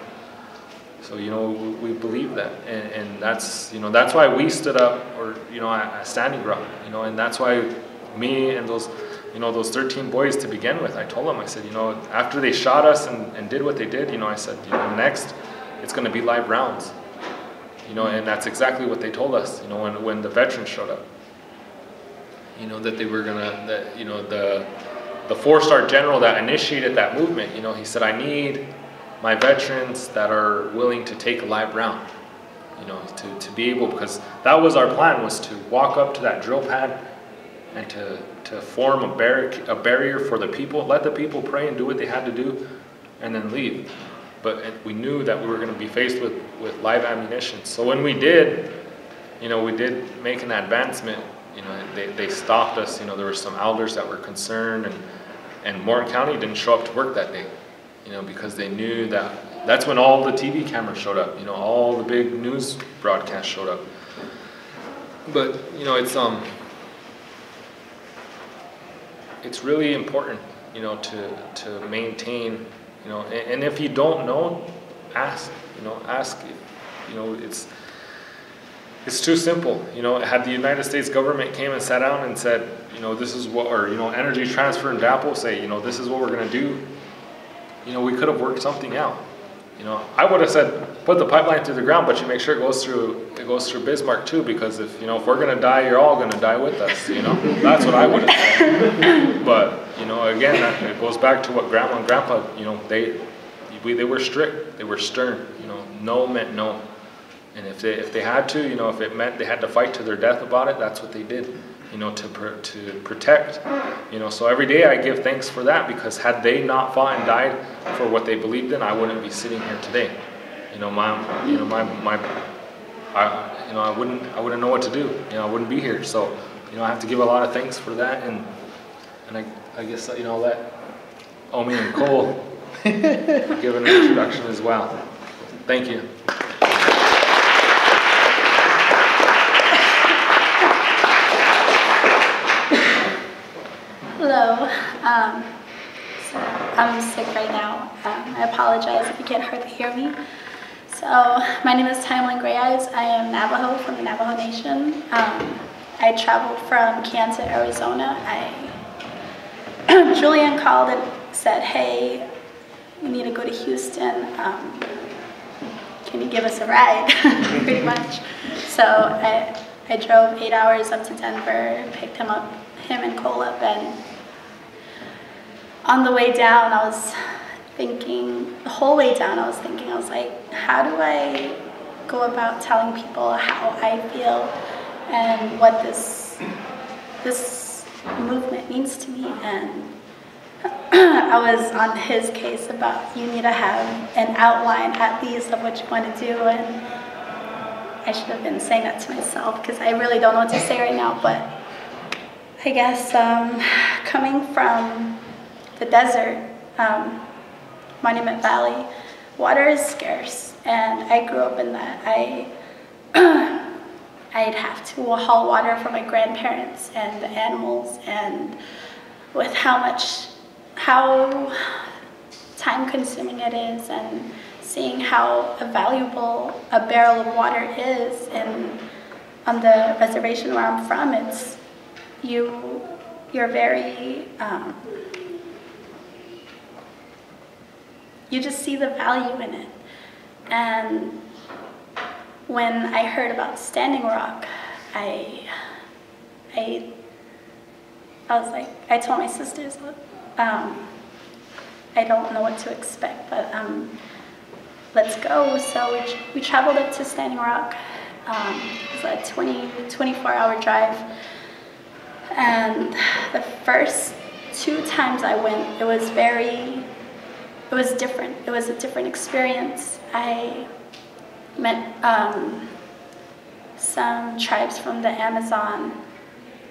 So, you know, we, believe that. And, and that's, you know, that's why we stood up or, you know, at, Standing Rock, you know, and that's why me and those, you know, those 13 boys to begin with, I told them, I said, you know, after they shot us and, and did what they did, you know, I said, you know, next it's going to be live rounds. You know, and that's exactly what they told us, you know, when, when the veterans showed up. You know, that they were going to, that, you know, the, the four-star general that initiated that movement, you know, he said, I need my veterans that are willing to take a live round. You know, to, to be able, because that was our plan, was to walk up to that drill pad and to, to form a, barric- a barrier for the people, let the people pray and do what they had to do, and then leave. But we knew that we were going to be faced with, with live ammunition. So when we did, you know, we did make an advancement. You know, they, they stopped us. You know, there were some elders that were concerned, and, and Morton County didn't show up to work that day. You know, because they knew that that's when all the TV cameras showed up. You know, all the big news broadcasts showed up. But you know, it's um, it's really important, you know, to, to maintain, you know, and, and if you don't know, ask, you know, ask, you know, it's, it's too simple, you know, had the United States government came and sat down and said, you know, this is what, or, you know, Energy Transfer and DAPL say, you know, this is what we're gonna do, you know, we could have worked something out. You know, I would have said, put the pipeline through the ground, but you make sure it goes through, it goes through Bismarck too, because if, you know, if we're gonna die, you're all gonna die with us, you know? That's what I would have said. But, you know, again, that- it goes back to what grandma and grandpa, you know, they, we, they were strict, they were stern, you know, no meant no. And if they, if they had to, you know, if it meant they had to fight to their death about it, that's what they did, you know, to, pr- to protect, you know. So every day I give thanks for that because had they not fought and died for what they believed in, I wouldn't be sitting here today. You know, my, you know, my, my, I, you know, I wouldn't, I wouldn't know what to do. You know, I wouldn't be here. So, you know, I have to give a lot of thanks for that, and and I, I guess you know, I'll let Omi and Cole give an introduction as well. Thank you. Hello. Um, so I'm sick right now. Um, I apologize if you can't hardly hear me. So my name is Timeline Gray Eyes. I am Navajo from the Navajo Nation. Um, I traveled from Kayenta, Arizona. I Julian called and said, "Hey, we need to go to Houston. Um, can you give us a ride?" Pretty much. So I, I drove eight hours up to Denver, picked him up, him and Cole up, and on the way down, I was thinking, the whole way down, I was thinking, was like, how do I go about telling people how I feel and what this this movement means to me? And I was on his case about you need to have an outline at least of what you want to do, and I should have been saying that to myself because I really don't know what to say right now, but I guess um, coming from the desert, um, Monument Valley, water is scarce, and I grew up in that. I I'd have to haul water for my grandparents and the animals, and with how much, how time-consuming it is, and seeing how valuable a barrel of water is, and on the reservation where I'm from, it's you, you're very. Um, you just see the value in it. And when I heard about Standing Rock, I, I, I was like, I told my sisters, um, I don't know what to expect, but um, let's go. So we, we traveled up to Standing Rock. Um, it was a 20, 24 hour drive. And the first two times I went, it was very it was different. It was a different experience. I met um, some tribes from the Amazon,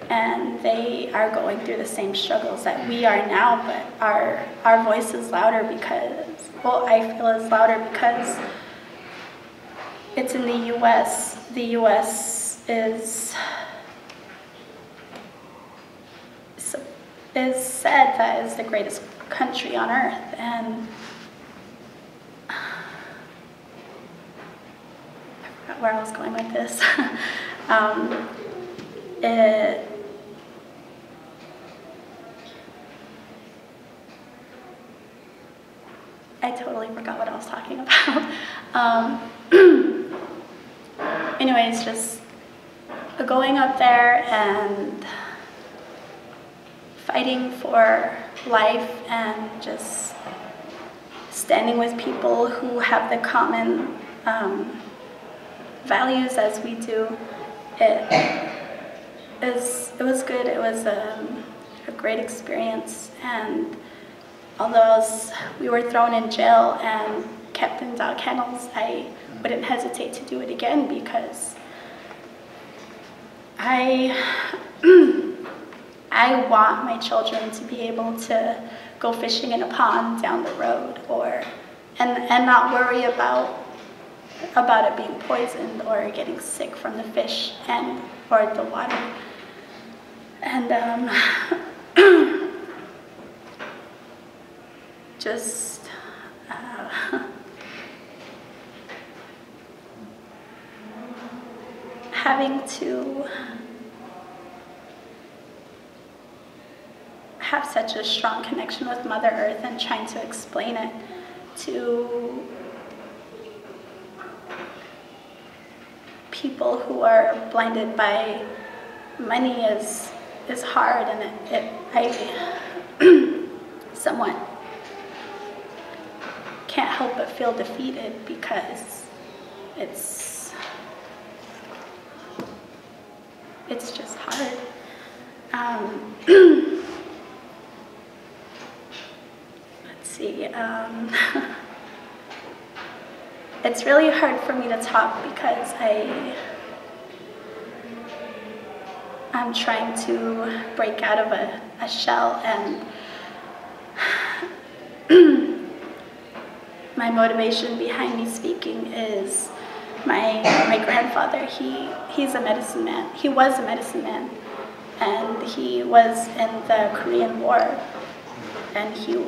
and they are going through the same struggles that we are now, but our, our voice is louder because, well, I feel is louder because it's in the U.S. The U.S. is is said that is the greatest country on earth and I forgot where I was going with this. um, it, I totally forgot what I was talking about. um, anyways, just going up there and fighting for life and just standing with people who have the common um, values as we do. It is it was good. It was um, a great experience, and although was, we were thrown in jail and kept in dog kennels, I wouldn't hesitate to do it again because I. I want my children to be able to go fishing in a pond down the road or and, and not worry about about it being poisoned or getting sick from the fish and or the water. And um, just uh, having to such a strong connection with Mother Earth and trying to explain it to people who are blinded by money is is hard and it, it I somewhat can't help but feel defeated because it's it's just hard. Um, see. Um, it's really hard for me to talk because I I'm trying to break out of a, a shell and my motivation behind me speaking is my my grandfather. He he's a medicine man. He was a medicine man and he was in the Korean War and he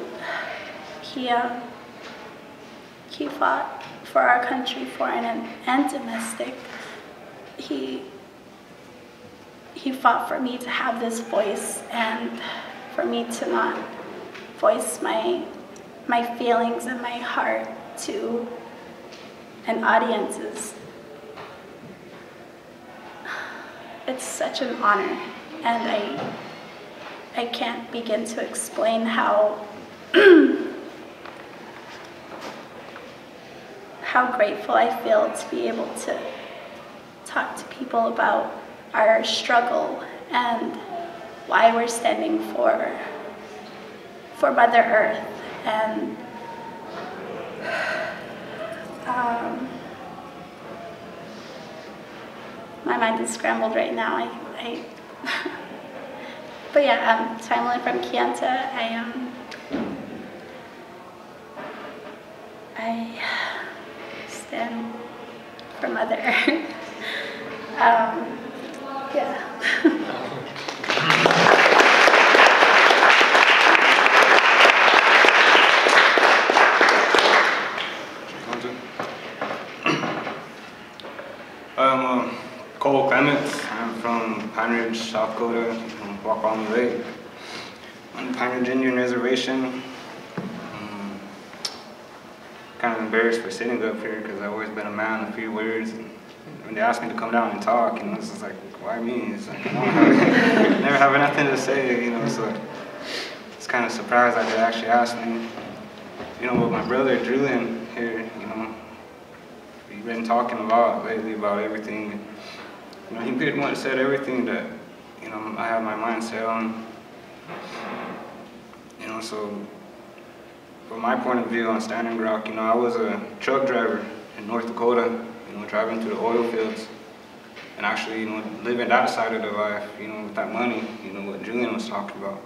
he, um, he fought for our country, foreign and, domestic. He, he fought for me to have this voice and for me to not voice my, my feelings and my heart to an audience is it's such an honor, and I, I can't begin to explain how, how grateful I feel to be able to talk to people about our struggle and why we're standing for, for Mother Earth and um, my mind is scrambled right now. I, I but yeah, um, I'm Lynn from Kayenta. I am. I stand for Mother um, yeah. Uh, Cole Clements. I'm from Pine Ridge, South Dakota, from Wakpamni Lake. On the Pine Ridge Indian Reservation. Kind of embarrassed for sitting up here because I've always been a man of few words. And when they asked me to come down and talk, and know, it's just like, why me? It's like, I don't have, never have nothing to say, you know, so it's kind of surprised that they actually asked me. You know, with my brother Julian here, you know, we've been talking a lot lately about everything. You know, he pretty much said everything that, you know, I have my mind set on. You know, so from my point of view on Standing Rock, you know, I was a truck driver in North Dakota, you know, driving through the oil fields. And actually, you know, living that side of the life, you know, with that money, you know, what Julian was talking about.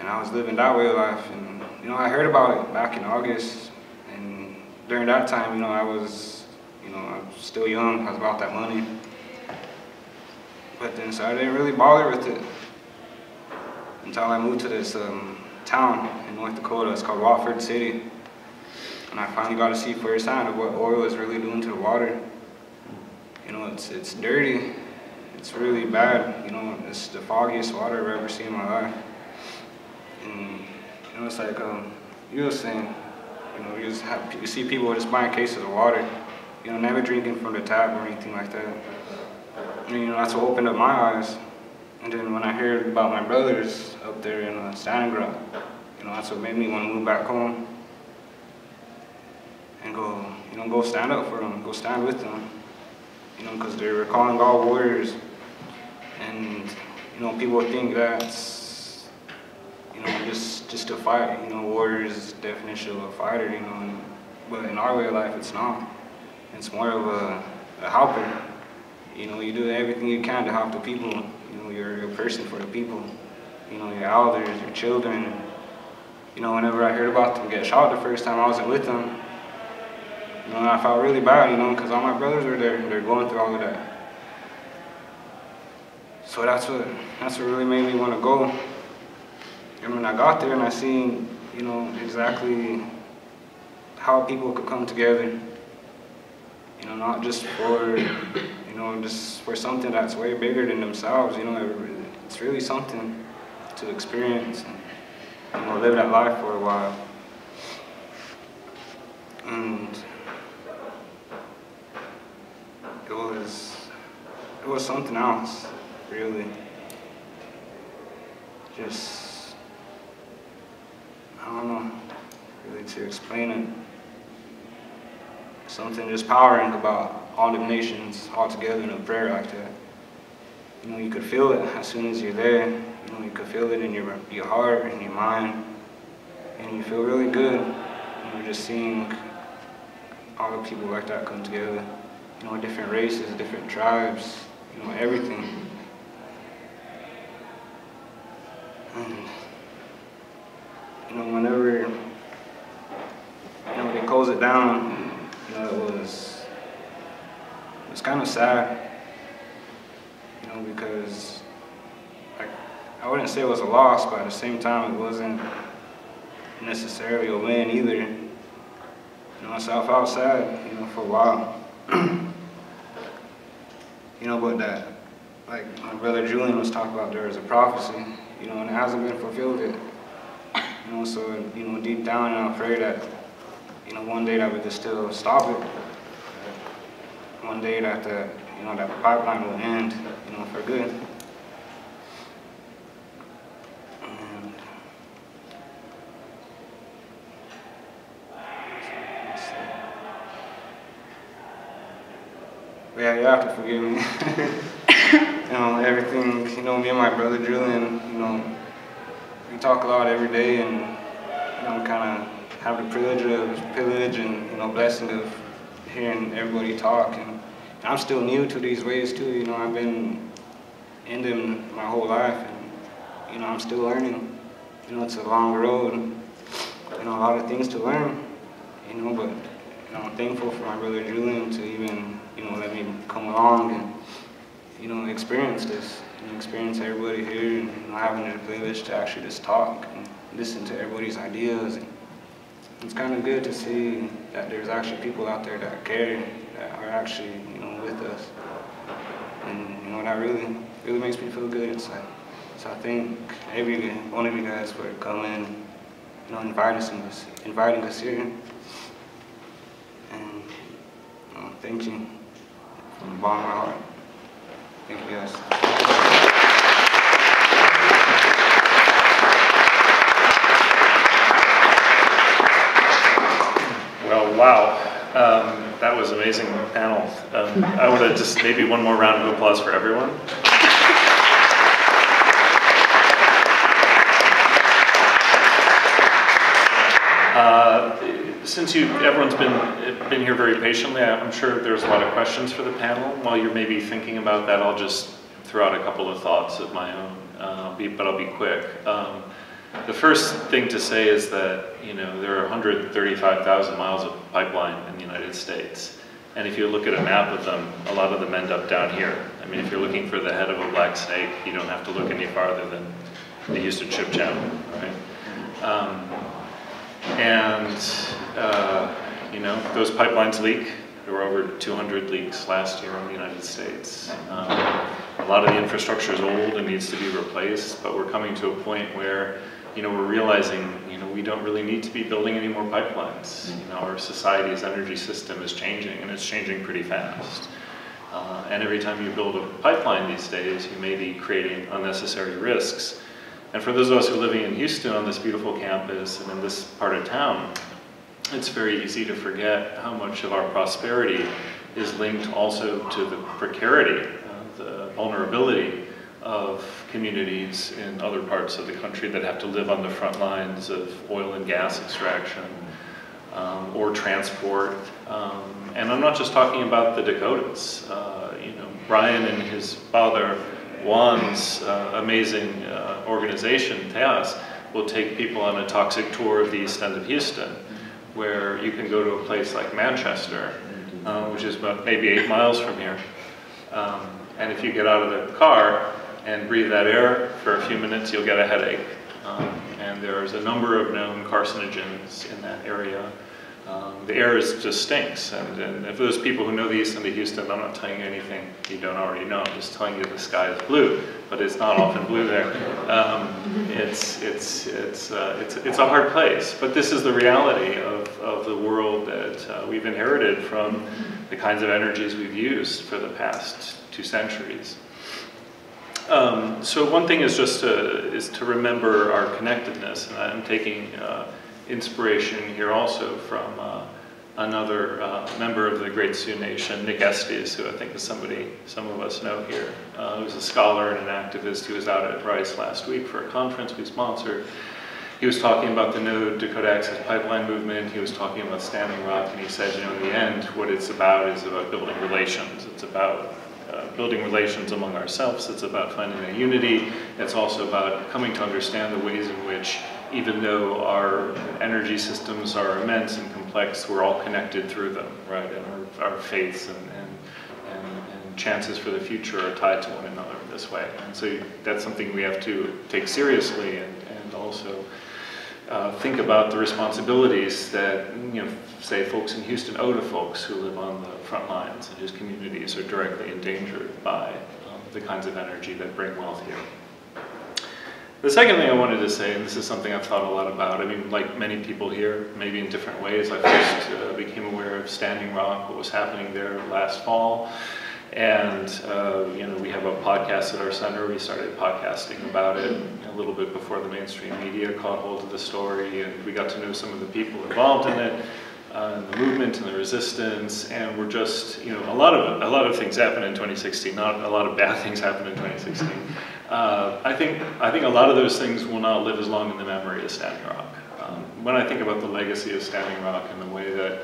And I was living that way of life. And, you know, I heard about it back in August. And during that time, you know, I was, you know, I was still young. I was about that money. But then, so I didn't really bother with it until I moved to this um, town in North Dakota. It's called Watford City. And I finally got to see firsthand of what oil is really doing to the water. You know, it's, it's dirty. It's really bad. You know, it's the foggiest water I've ever seen in my life. And, you know, it's like um, you were saying, you know, you, just have, you see people just buying cases of water, you know, never drinking from the tap or anything like that. And, you know, that's what opened up my eyes. And then when I heard about my brothers up there in uh, you know, that's what made me want to move back home and go, you know, go stand up for them, go stand with them, you know, because they were calling all warriors. And, you know, people think that's, you know, just just a fight, you know, warrior's definition of a fighter, you know, and, but in our way of life, it's not. It's more of a, a helper. You know, you do everything you can to help the people. You know, you're, you're a person for the people. You know, your elders, your children. You know, whenever I heard about them get shot the first time I wasn't with them, you know, I felt really bad, you know, because all my brothers were there. And they're going through all of that. So that's what that's what really made me want to go. And when I got there and I seen, you know, exactly how people could come together, you know, not just for, you know, just for something that's way bigger than themselves, you know, it- it's really something to experience and, you know, live that life for a while. And it was, it was something else, really. Just, I don't know, really to explain it. Something just powering about all the nations all together in a prayer like that. You know, you could feel it as soon as you're there. You know, you could feel it in your, your heart and your mind. And you feel really good. You know, just seeing all the people like that come together. You know, different races, different tribes, you know, everything. And, you know, whenever, you know, they close it down, know, it was, it was kind of sad, you know, because, like, I wouldn't say it was a loss, but at the same time, it wasn't necessarily a win either. You know, so I felt sad, you know, for a while. you know, but that, like my brother Julian was talking about, there is a prophecy, you know, and it hasn't been fulfilled yet. You know, so, you know, deep down, I pray that, you know, one day that we could still stop it. One day that, the, you know, that pipeline will end, you know, for good. And. Yeah, you have to forgive me. you know, everything, you know, me and my brother Julian, you know, we talk a lot every day and, you know, kind of have the privilege of, privilege and, you know, blessing of hearing everybody talk. And I'm still new to these ways too, you know, I've been in them my whole life and, you know, I'm still learning. You know, it's a long road, you know, a lot of things to learn, you know, but, you know, I'm thankful for my brother Julian to even, you know, let me come along and, you know, experience this, and experience everybody here, and you know, having the privilege to actually just talk and listen to everybody's ideas. And it's kind of good to see that there's actually people out there that care, that are actually, you know, with us. And, you know, that really, really makes me feel good inside. So I thank every one of you guys for coming, you know, inviting us, inviting us here. And, you know, thank you from the bottom of my heart. Thank you guys. Well, wow, um, that was amazing panel. Um, I want to just maybe one more round of applause for everyone. Uh, since you, everyone's been been here very patiently, I'm sure there's a lot of questions for the panel. While you're maybe thinking about that, I'll just throw out a couple of thoughts of my own, uh, but I'll be quick. Um, the first thing to say is that you know there are 135,000 miles of pipeline in the United States, and if you look at a map of them, a lot of them end up down here. I mean, if you're looking for the head of a black snake, you don't have to look any farther than the Houston Ship Channel, right? Um, and uh, you know those pipelines leak. There were over 200 leaks last year in the United States. Um, a lot of the infrastructure is old and needs to be replaced, but we're coming to a point where you know, we're realizing, you know, we don't really need to be building any more pipelines. You know, our society's energy system is changing, and it's changing pretty fast. Uh, and every time you build a pipeline these days, you may be creating unnecessary risks. And for those of us who are living in Houston on this beautiful campus and in this part of town, it's very easy to forget how much of our prosperity is linked also to the precarity, uh, the vulnerability of communities in other parts of the country that have to live on the front lines of oil and gas extraction um, or transport. Um, and I'm not just talking about the Dakotas. Uh, you know, Bryan and his father, Juan's uh, amazing uh, organization, TEJAS, will take people on a toxic tour of the east end of Houston, where you can go to a place like Manchester, uh, which is about maybe eight miles from here. Um, and if you get out of the car, and breathe that air for a few minutes, you'll get a headache. Um, and there's a number of known carcinogens in that area. Um, the air is, just stinks. And, and those people who know the east end of Houston, I'm not telling you anything you don't already know. I'm just telling you the sky is blue, but it's not often blue there. Um, it's, it's, it's, uh, it's, it's a hard place. But this is the reality of, of the world that uh, we've inherited from the kinds of energies we've used for the past two centuries. Um, so one thing is just to, is to remember our connectedness, and I'm taking uh, inspiration here also from uh, another uh, member of the Great Sioux Nation, Nick Estes, who I think is somebody some of us know here, uh, who's a scholar and an activist who was out at Rice last week for a conference we sponsored. He was talking about the new Dakota Access Pipeline movement. He was talking about Standing Rock, and he said, you know, in the end, what it's about is about building relations. It's about uh, building relations among ourselves. It's about finding a unity. It's also about coming to understand the ways in which, even though our energy systems are immense and complex, we're all connected through them, right? And our, our faiths and, and, and, and chances for the future are tied to one another in this way. And so that's something we have to take seriously and, and also uh, think about the responsibilities that, you know, say folks in Houston owe to folks who live on the front lines and whose communities are directly endangered by um, the kinds of energy that bring wealth here. The second thing I wanted to say, and this is something I've thought a lot about, I mean, like many people here, maybe in different ways, I first uh, became aware of Standing Rock, what was happening there last fall, And, uh, you know, we have a podcast at our center. We started podcasting about it a little bit before the mainstream media caught hold of the story, and we got to know some of the people involved in it, uh, and the movement and the resistance. And we're just, you know, a lot of a lot of things happened in 2016. Not a lot of bad things happened in 2016. Uh, I think I think a lot of those things will not live as long in the memory as Standing Rock. Um, when I think about the legacy of Standing Rock and the way that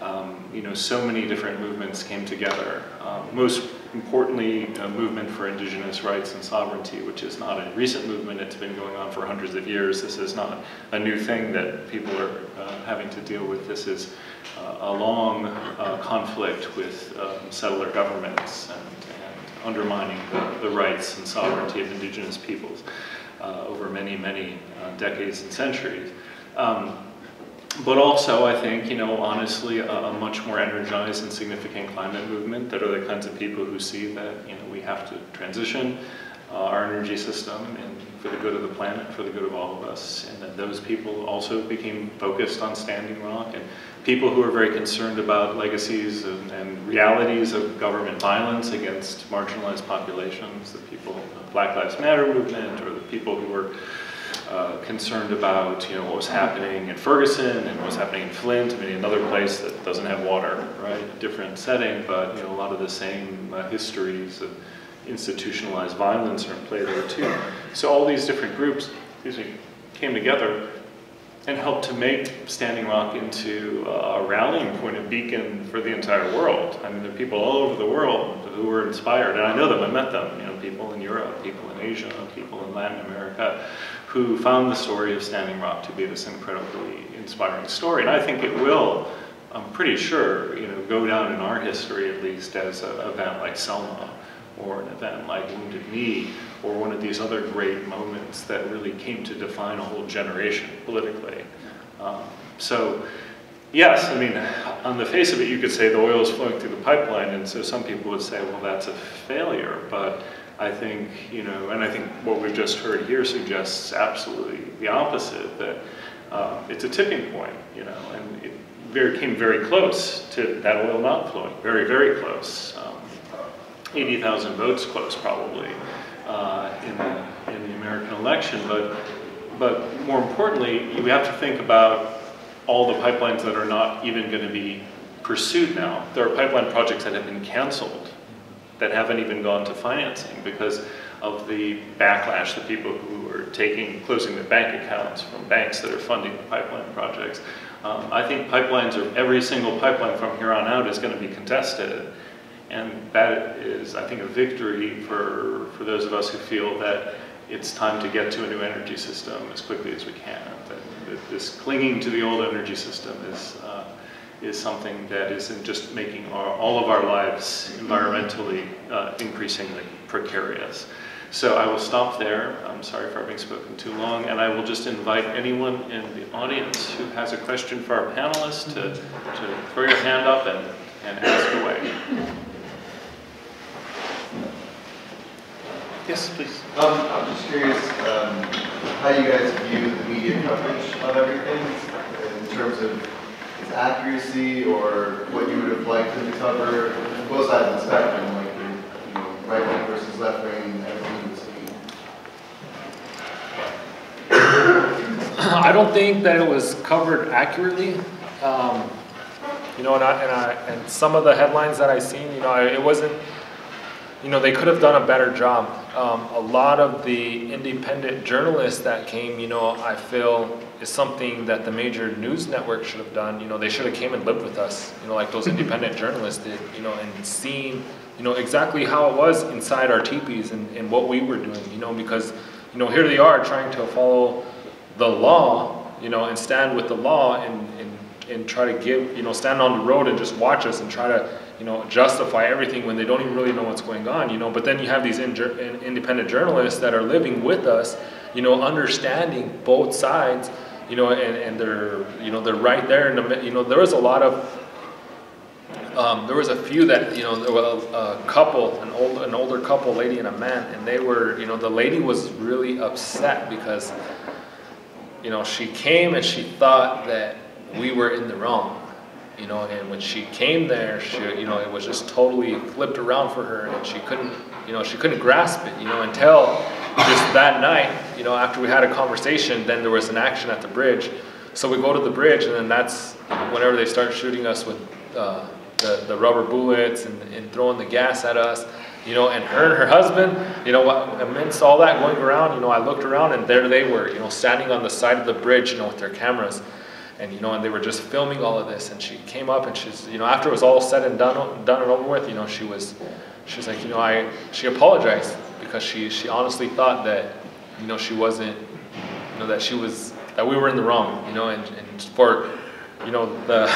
um, you know, so many different movements came together. Um, most importantly, a movement for indigenous rights and sovereignty, which is not a recent movement, it's been going on for hundreds of years. This is not a new thing that people are uh, having to deal with. This is uh, a long uh, conflict with um, settler governments and, and undermining the, the, rights and sovereignty of indigenous peoples uh, over many, many uh, decades and centuries. Um, but also, I think, you know, honestly, a, a, much more energized and significant climate movement that are the kinds of people who see that, you know, we have to transition uh, our energy system and for the good of the planet, for the good of all of us. And that those people also became focused on Standing Rock and people who are very concerned about legacies and, and realities of government violence against marginalized populations, the people, the Black Lives Matter movement, or the people who were uh, concerned about you know what was happening in Ferguson and what was happening in Flint. I mean, another place that doesn't have water, right? A different setting, but you know a lot of the same uh, histories of institutionalized violence are in play there too. So all these different groups, excuse me, came together and helped to make Standing Rock into a rallying point, a beacon for the entire world. I mean, there are people all over the world who were inspired, and I know them, I met them, you know, people in Europe, people in Asia, people in Latin America, who found the story of Standing Rock to be this incredibly inspiring story. And I think it will, I'm pretty sure, you know, go down in our history at least as an event like Selma or an event like Wounded Knee or one of these other great moments that really came to define a whole generation politically. Um, so, yes, I mean, on the face of it, you could say the oil is flowing through the pipeline, and so some people would say, well, that's a failure, but I think, you know, and I think what we've just heard here suggests absolutely the opposite, that um, it's a tipping point, you know, and it very, came very close to that oil not flowing, very, very close. Um, 80,000 votes close probably uh, in, the, in the American election, but, but more importantly, we have to think about all the pipelines that are not even going to be pursued now. There are pipeline projects that have been canceled that haven't even gone to financing because of the backlash, the people who are taking, closing their bank accounts from banks that are funding the pipeline projects. Um, I think pipelines are, every single pipeline from here on out is going to be contested. And that is, I think, a victory for, for those of us who feel that it's time to get to a new energy system as quickly as we can. That, that this clinging to the old energy system is, uh, is something that isn't just making our, all of our lives environmentally uh, increasingly precarious. So I will stop there. I'm sorry for having spoken too long, and I will just invite anyone in the audience who has a question for our panelists to, to throw your hand up and, and ask away. Yes, please. Um, I'm just curious um, how you guys view the media coverage of everything in terms of accuracy or what you would have liked to cover, both sides of the spectrum, like your, you know, right wing versus left wing, everything in between? I don't think that it was covered accurately. Um, you know, and, I, and, I, and some of the headlines that I seen, you know, it wasn't, you know, they could have done a better job. Um, a lot of the independent journalists that came, you know, I feel is something that the major news network should have done. You know, they should have came and lived with us, you know, like those independent journalists did, you know, and seen, you know, exactly how it was inside our teepees and, and what we were doing, you know, because, you know, here they are trying to follow the law, you know, and stand with the law and, and, and try to give, you know, stand on the road and just watch us and try to, you know, justify everything when they don't even really know what's going on, you know, but then you have these in, in, independent journalists that are living with us, you know, understanding both sides, you know, and, and they're, you know, they're right there in the, you know, there was a lot of, um, there was a few that, you know, there was a, a couple, an old, an older couple, lady and a man, and they were, you know, the lady was really upset because, you know, she came and she thought that we were in the wrong. You know, and when she came there, she, you know, it was just totally flipped around for her, and she couldn't, you know, she couldn't grasp it, you know, until just that night, you know, after we had a conversation, then there was an action at the bridge. So we go to the bridge, and then that's whenever they start shooting us with uh, the, the rubber bullets and, and throwing the gas at us, you know, and her and her husband, you know, amidst all that going around, you know, I looked around and there they were, you know, standing on the side of the bridge, you know, with their cameras. And, you know, and they were just filming all of this. And she came up and she's, you know, after it was all said and done, done and over with, you know, she was, she was like, you know, I, she apologized because she, she honestly thought that, you know, she wasn't, you know, that she was, that we were in the wrong, you know, and, and for, you know, the,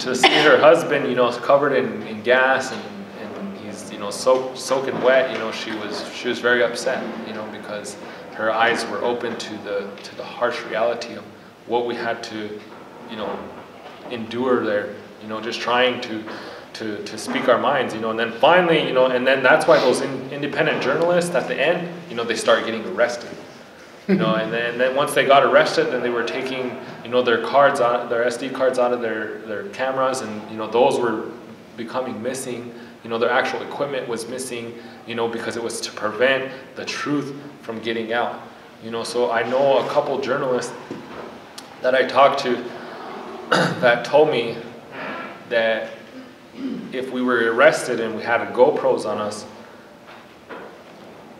to see her husband, you know, covered in, in gas and, and he's, you know, soak, soaking wet, you know, she was, she was very upset, you know, because her eyes were open to the, to the harsh reality of what we had to, you know, endure there, you know, just trying to, to, to speak our minds, you know, and then finally, you know, and then that's why those in, independent journalists at the end, you know, they start getting arrested. You know, and then, and then once they got arrested, then they were taking, you know, their cards out, their SD cards out of their, their cameras, and you know, those were becoming missing. You know, their actual equipment was missing. You know, because it was to prevent the truth from getting out. You know, so I know a couple journalists that I talked to that told me that if we were arrested and we had a GoPros on us,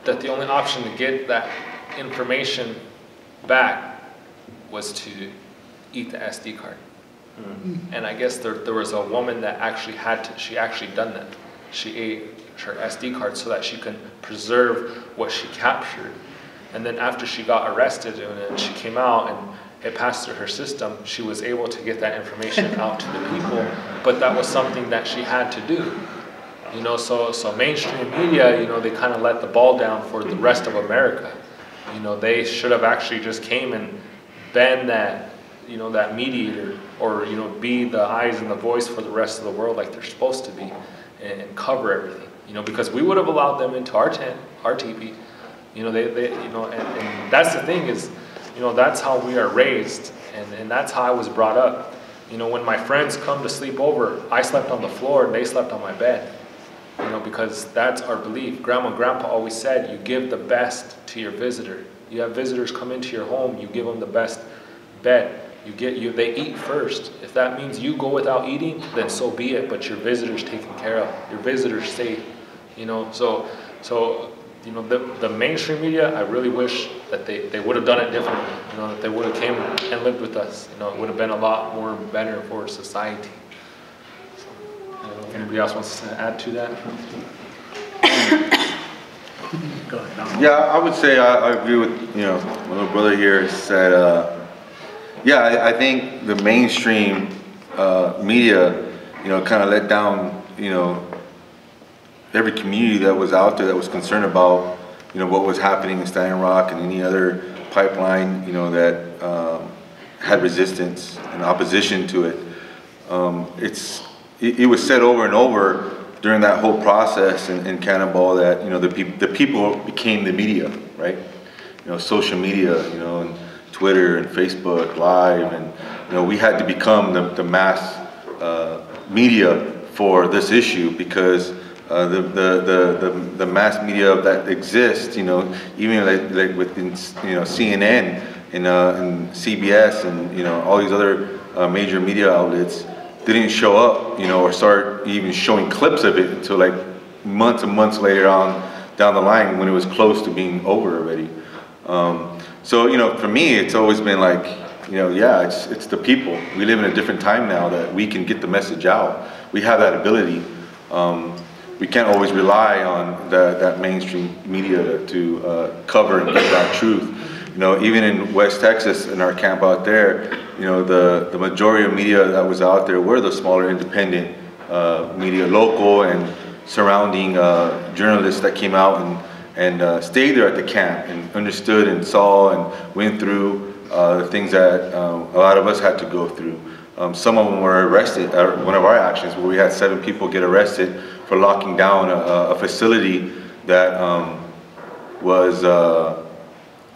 that the only option to get that information back was to eat the SD card. Hmm. And I guess there, there was a woman that actually had to, she actually done that. She ate her SD card so that she can preserve what she captured. And then after she got arrested and she came out and it passed through her system, she was able to get that information out to the people. But that was something that she had to do. You know, so, so mainstream media, you know, they kind of let the ball down for the rest of America. You know, they should have actually just came and been that, you know, that mediator or, you know, be the eyes and the voice for the rest of the world like they're supposed to be and, and cover everything. You know, because we would have allowed them into our tent, our teepee. You know, they, they you know, and, and that's the thing is, you know, that's how we are raised and, and that's how I was brought up. You know, when my friends come to sleep over, I slept on the floor and they slept on my bed. You know, because that's our belief. Grandma and grandpa always said, you give the best to your visitor. You have visitors come into your home, you give them the best bed. You get you they eat first. If that means you go without eating, then so be it, but your visitor's taken care of. Your visitor's safe. You know, so so you know the, the mainstream media, I really wish that they, they would have done it differently. You know, that they would have came and lived with us. You know, it would have been a lot more better for society. I don't know if anybody else wants to add to that. Go ahead. Yeah, I would say I, I agree with, you know, my little brother here said, uh, yeah, I, I think the mainstream, uh, media, you know, kind of let down, you know, every community that was out there that was concerned about, you know, what was happening in Standing Rock and any other pipeline, you know, that, um, had resistance and opposition to it. Um, it's, it, it was said over and over during that whole process in, in Cannonball that, you know, the peop the people became the media, right? You know, social media, you know, and Twitter and Facebook Live, and, you know, we had to become the, the mass, uh, media for this issue because, uh, the, the, the, the, mass media that exists, you know, even like, like within, you know, CNN and, uh, and CBS and, you know, all these other, uh, major media outlets, didn't show up, you know, or start even showing clips of it until like months and months later on down the line when it was close to being over already. Um, so, you know, for me, it's always been like, you know, yeah, it's, it's the people. We live in a different time now that we can get the message out. We have that ability. Um, we can't always rely on the, that mainstream media to, uh, cover and get that truth. You know, even in West Texas, in our camp out there, you know, the, the majority of media that was out there were the smaller independent uh, media, local and surrounding uh, journalists that came out and, and uh, stayed there at the camp and understood and saw and went through uh, the things that um, a lot of us had to go through. Um, some of them were arrested one of our actions where we had seven people get arrested for locking down a, a facility that um, was uh,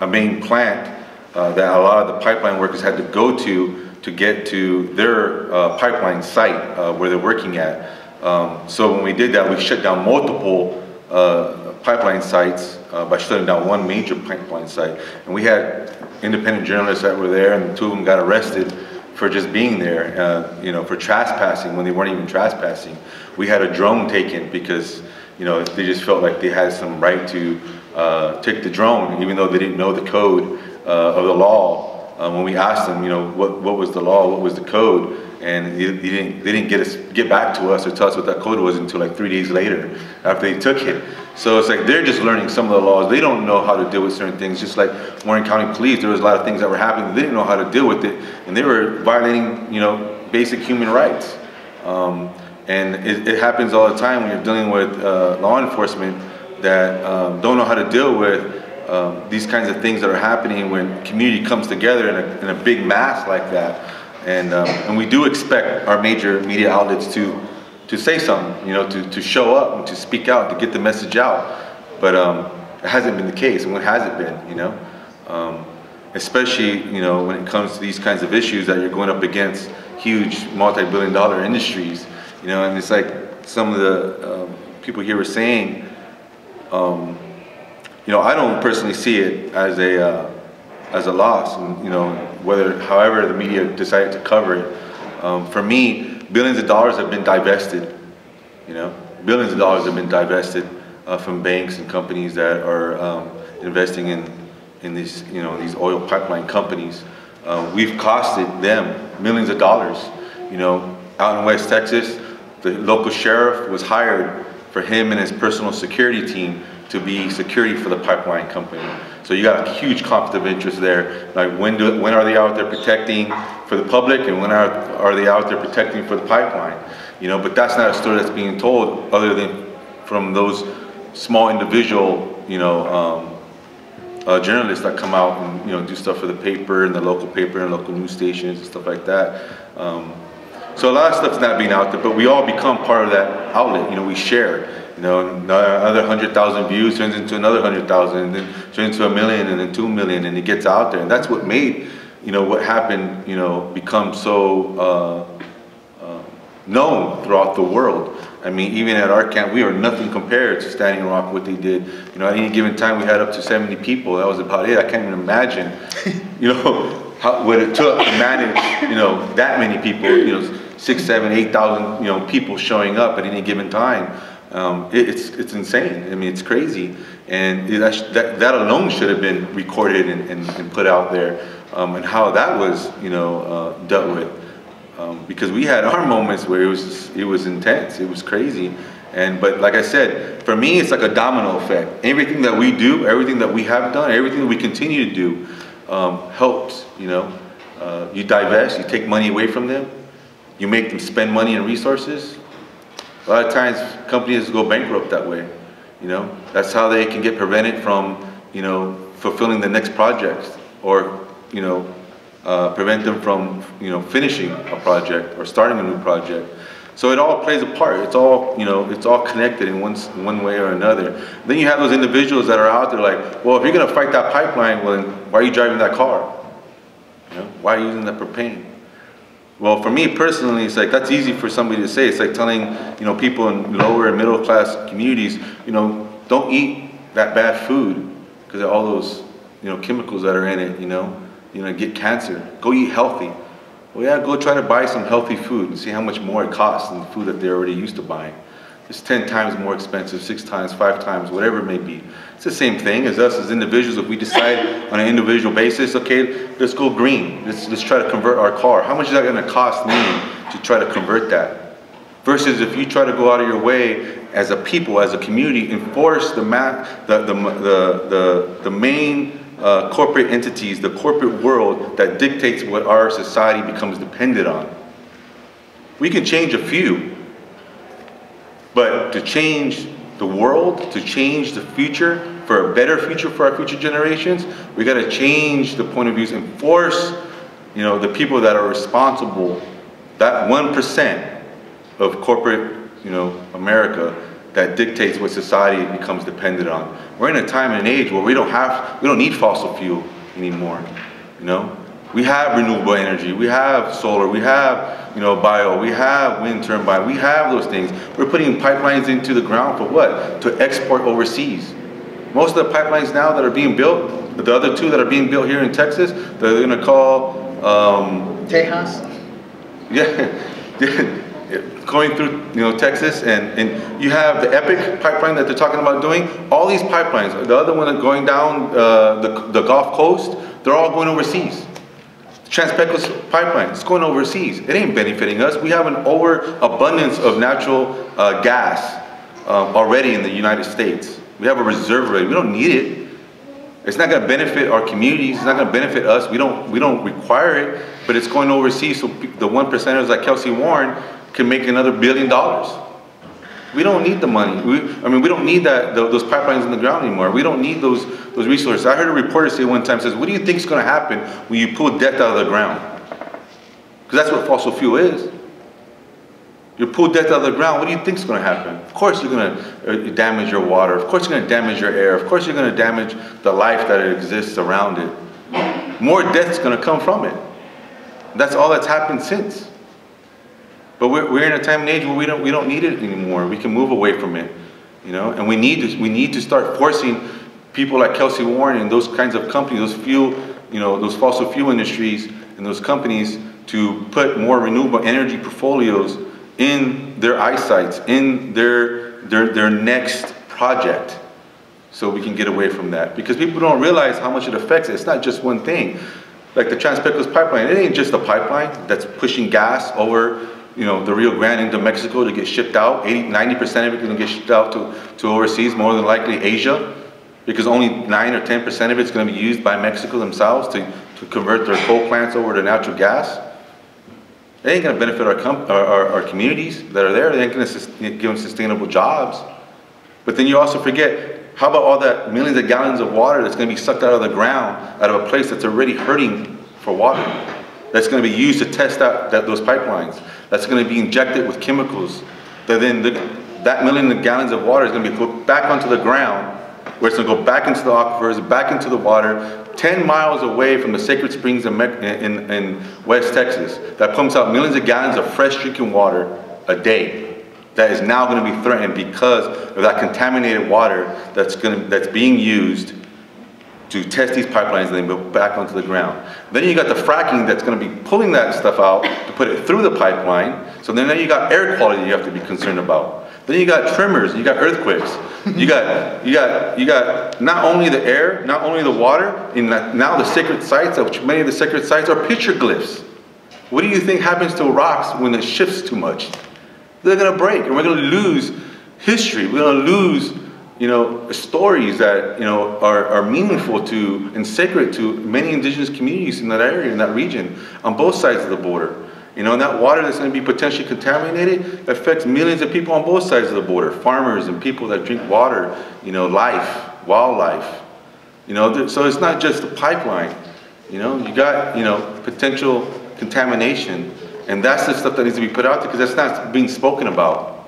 a main plant uh, that a lot of the pipeline workers had to go to to get to their uh, pipeline site uh, where they're working at. Um, so when we did that, we shut down multiple uh, pipeline sites uh, by shutting down one major pipeline site. And we had independent journalists that were there, and two of them got arrested for just being there, you know, for trespassing when they weren't even trespassing. We had a drone taken because, you know, they just felt like they had some right to uh, take the drone, even though they didn't know the code uh, of the law. Uh, when we asked them, you know, what, what was the law, what was the code, and they, they didn't, they didn't get us get back to us or tell us what that code was until like three days later after they took it. So it's like they're just learning some of the laws. They don't know how to deal with certain things. Just like Morton County Police, there was a lot of things that were happening. They didn't know how to deal with it, and they were violating, you know, basic human rights. Um, and it, it, happens all the time when you're dealing with uh, law enforcement that um, don't know how to deal with um, these kinds of things that are happening when community comes together in a, in a big mass like that. And, um, and we do expect our major media outlets to, to say something, you know, to, to show up and to speak out, to get the message out. But um, it hasn't been the case. And when has it been, you know? Um, especially, you know, when it comes to these kinds of issues that you're going up against huge multi-billion dollar industries, you know, and it's like some of the um, people here were saying, um, you know, I don't personally see it as a uh, as a loss, and you know, whether however the media decided to cover it. Um, for me, billions of dollars have been divested. You know, billions of dollars have been divested uh, from banks and companies that are um, investing in in these you know these oil pipeline companies. Uh, we've costed them millions of dollars. You know, out in West Texas, the local sheriff was hired for him and his personal security team to be security for the pipeline company. So you got a huge conflict of interest there. Like when do when are they out there protecting for the public and when are are they out there protecting for the pipeline? You know, but that's not a story that's being told other than from those small individual, you know, um, uh, journalists that come out and you know do stuff for the paper and the local paper and local news stations and stuff like that. Um, so a lot of stuff's not being out there, but we all become part of that outlet. You know, we share. You know, another hundred thousand views turns into another hundred thousand, and then turns into a million, and then two million, and it gets out there, and that's what made, you know, what happened, you know, become so uh, uh, known throughout the world. I mean, even at our camp, we are nothing compared to Standing Rock, what they did. You know, at any given time, we had up to 70 people. That was about it. I can't even imagine, you know, how, what it took to manage, you know, that many people, you know, six, seven, 8,000, you know, people showing up at any given time. Um, it, it's, it's insane. I mean, it's crazy. And it, that, that alone should have been recorded and, and, and put out there. Um, and how that was, you know, uh, dealt with. Um, because we had our moments where it was, it was intense. It was crazy. And, but like I said, for me, it's like a domino effect. Everything that we do, everything that we have done, everything that we continue to do um, helps, you know. Uh, you divest, you take money away from them, you make them spend money and resources, a lot of times companies go bankrupt that way. You know, that's how they can get prevented from, you know, fulfilling the next project or, you know, uh, prevent them from, you know, finishing a project or starting a new project. So it all plays a part. It's all, you know, it's all connected in one, one way or another. Then you have those individuals that are out there like, well, if you're going to fight that pipeline, well, why are you driving that car? You know, why are you using that propane? Well, for me personally, it's like that's easy for somebody to say. It's like telling you know people in lower and middle class communities, you know, don't eat that bad food because of all those you know chemicals that are in it. You know, you know, get cancer. Go eat healthy. Well, yeah, go try to buy some healthy food and see how much more it costs than the food that they're already used to buying. It's 10 times more expensive, six times, five times, whatever it may be. It's the same thing as us as individuals. If we decide on an individual basis, okay, let's go green. Let's, let's try to convert our car. How much is that going to cost me to try to convert that? Versus if you try to go out of your way as a people, as a community, enforce the, map, the, the, the, the, the main uh, corporate entities, the corporate world that dictates what our society becomes dependent on. We can change a few, to change the world, to change the future, for a better future for our future generations, we got to change the point of views and force, you know, the people that are responsible, that 1% of corporate, you know, America that dictates what society becomes dependent on. We're in a time and age where we don't have, we don't need fossil fuel anymore, you know? We have renewable energy, we have solar, we have, you know, bio, we have wind turbine, we have those things. We're putting pipelines into the ground for what? To export overseas. Most of the pipelines now that are being built, the other two that are being built here in Texas, they're gonna call, um, Tejas? yeah, going through, you know, Texas, and, and you have the Epic pipeline that they're talking about doing. All these pipelines, the other one that's going down uh, the, the Gulf Coast, they're all going overseas. Trans-Pecos pipeline, it's going overseas. It ain't benefiting us. We have an overabundance of natural uh, gas um, already in the United States. We have a reserve. We don't need it. It's not going to benefit our communities. It's not going to benefit us. We don't, we don't require it, but it's going overseas so the one percenters like Kelcy Warren can make another billion dollars. We don't need the money. We, I mean, we don't need that, tho- those pipelines in the ground anymore. We don't need those, those resources. I heard a reporter say one time, says, what do you think is going to happen when you pull death out of the ground? Because that's what fossil fuel is. You pull death out of the ground, what do you think is going to happen? Of course you're going to uh, damage your water. Of course you're going to damage your air. Of course you're going to damage the life that exists around it. More death is going to come from it. That's all that's happened since. But we're, we're in a time and age where we don't, we don't need it anymore. We can move away from it, you know? And we need to, we need to start forcing people like Kelcy Warren and those kinds of companies, those fuel, you know, those fossil fuel industries and those companies to put more renewable energy portfolios in their eyesights, in their, their, their next project so we can get away from that. Because people don't realize how much it affects it. It's not just one thing. Like the Trans-Pecos pipeline, it ain't just a pipeline that's pushing gas over, you know, the Rio Grande into Mexico to get shipped out. 80, 90% of it is gonna get shipped out to, to overseas, more than likely Asia, because only 9 or 10% of it's gonna be used by Mexico themselves to, to convert their coal plants over to natural gas. It ain't gonna benefit our, our, our, our communities that are there. They ain't gonna sus- give them sustainable jobs. But then you also forget, how about all that millions of gallons of water that's gonna be sucked out of the ground, out of a place that's already hurting for water? That's gonna be used to test out that, those pipelines. That's gonna be injected with chemicals. That then, the, that million of gallons of water is gonna be put back onto the ground, where it's gonna go back into the aquifers, back into the water, 10 miles away from the sacred springs in, in, in West Texas, that pumps out millions of gallons of fresh drinking water a day that is now going to be threatened because of that contaminated water that's going to, that's being used to test these pipelines and then go back onto the ground. Then you got the fracking that's going to be pulling that stuff out to put it through the pipeline. So then you got air quality you have to be concerned about. Then you got tremors, you got earthquakes, you got you got you got not only the air, not only the water, and that- now the sacred sites, of which many of the sacred sites are petroglyphs. What do you think happens to rocks when it shifts too much? They're gonna break, and we're gonna lose history. We're gonna lose, you know, stories that you know are, are meaningful to and sacred to many indigenous communities in that area, in that region, on both sides of the border. You know, and that water that's gonna be potentially contaminated affects millions of people on both sides of the border, farmers and people that drink water, you know, life, wildlife. You know, so it's not just the pipeline. You know, you got, you know, potential contamination. And that's the stuff that needs to be put out there because that's not being spoken about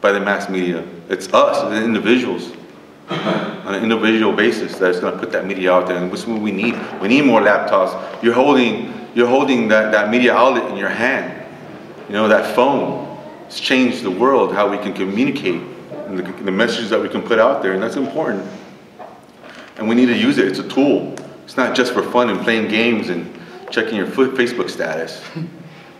by the mass media. It's us, the individuals, on an individual basis that's going to put that media out there. And what we need? We need more laptops. You're holding, you're holding that, that media outlet in your hand. You know, that phone. It's changed the world, how we can communicate, and the, the messages that we can put out there, and that's important. And we need to use it. It's a tool. It's not just for fun and playing games and checking your Facebook status.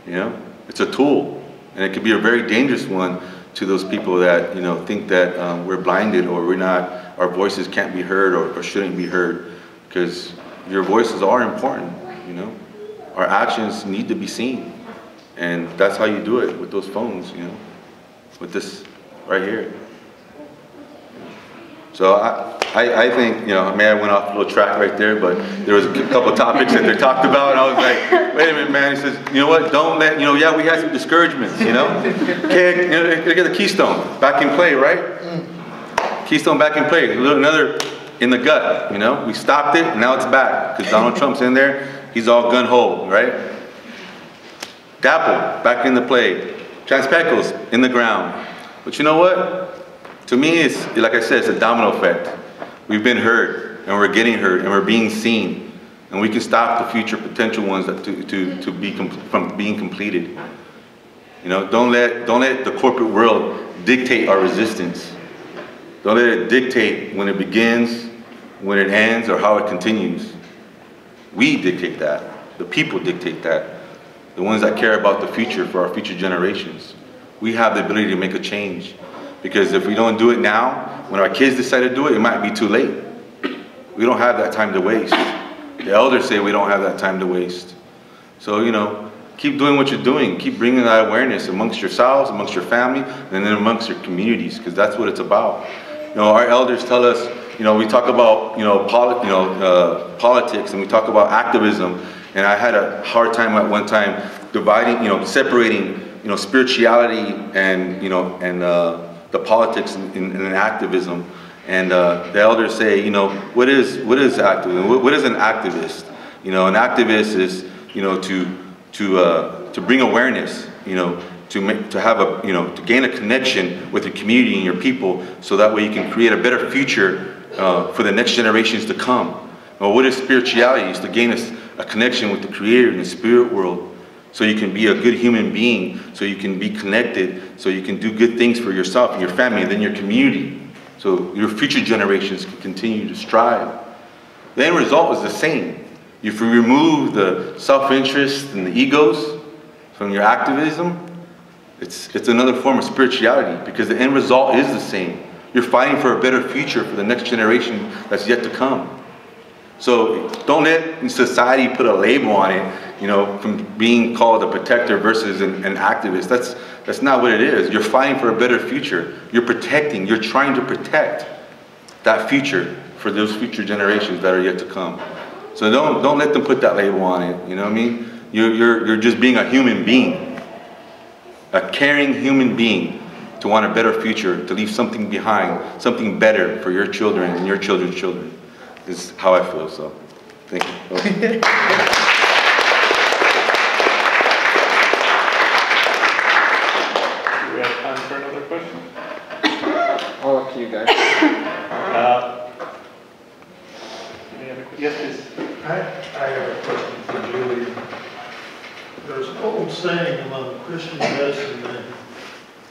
You know, it's a tool, and it can be a very dangerous one to those people that you know think that um, we're blinded or we're not, our voices can't be heard or, or shouldn't be heard, because your voices are important. You know, our actions need to be seen, and that's how you do it with those phones. You know, with this right here. So I, I, I think, you know, I may have went off a little track right there, but there was a couple topics that they talked about, and I was like, wait a minute, man. He says, you know what? Don't let, you know, yeah, we had some discouragements, you know. Okay, you know, at the Keystone back in play, right? Keystone back in play. Another in the gut, you know. We stopped it, now it's back because Donald Trump's in there. He's all gun ho, right? DAPL back in the play. Trans-Pecos in the ground. But you know what? To me, it's like I said, it's a domino effect. We've been heard, and we're getting heard, and we're being seen. And we can stop the future potential ones that to, to, to be from being completed. You know, don't let, don't let the corporate world dictate our resistance. Don't let it dictate when it begins, when it ends, or how it continues. We dictate that. The people dictate that. The ones that care about the future for our future generations. We have the ability to make a change. Because if we don't do it now, when our kids decide to do it, it might be too late. We don't have that time to waste. The elders say we don't have that time to waste. So, you know, keep doing what you're doing. Keep bringing that awareness amongst yourselves, amongst your family, and then amongst your communities, because that's what it's about. You know, our elders tell us, you know, we talk about, you know, poli- you know uh, politics and we talk about activism. And I had a hard time at one time dividing, you know, separating, you know, spirituality and, you know, and uh, the politics and, and, and activism. And uh, the elders say, you know, what is what is activism? What, what is an activist? You know, an activist is, you know, to to uh, to bring awareness, you know, to make to have a you know to gain a connection with your community and your people, so that way you can create a better future uh, for the next generations to come. Well, what is spirituality? Is to gain a, a connection with the Creator in the spirit world, so you can be a good human being, so you can be connected, so you can do good things for yourself and your family, and then your community, so your future generations can continue to strive. The end result is the same. If you remove the self-interest and the egos from your activism, it's, it's another form of spirituality because the end result is the same. You're fighting for a better future for the next generation that's yet to come. So don't let society put a label on it, you know, from being called a protector versus an, an activist. That's, that's not what it is. You're fighting for a better future. You're protecting, you're trying to protect that future for those future generations that are yet to come. So don't, don't let them put that label on it, you know what I mean? You're, you're, you're just being a human being, a caring human being to want a better future, to leave something behind, something better for your children and your children's children. Is how I feel, so thank you. Do we have time for another question? All up to you guys. Uh, any other- Yes, please. I, I have a question for Julie. There's an old saying among Christian medicine men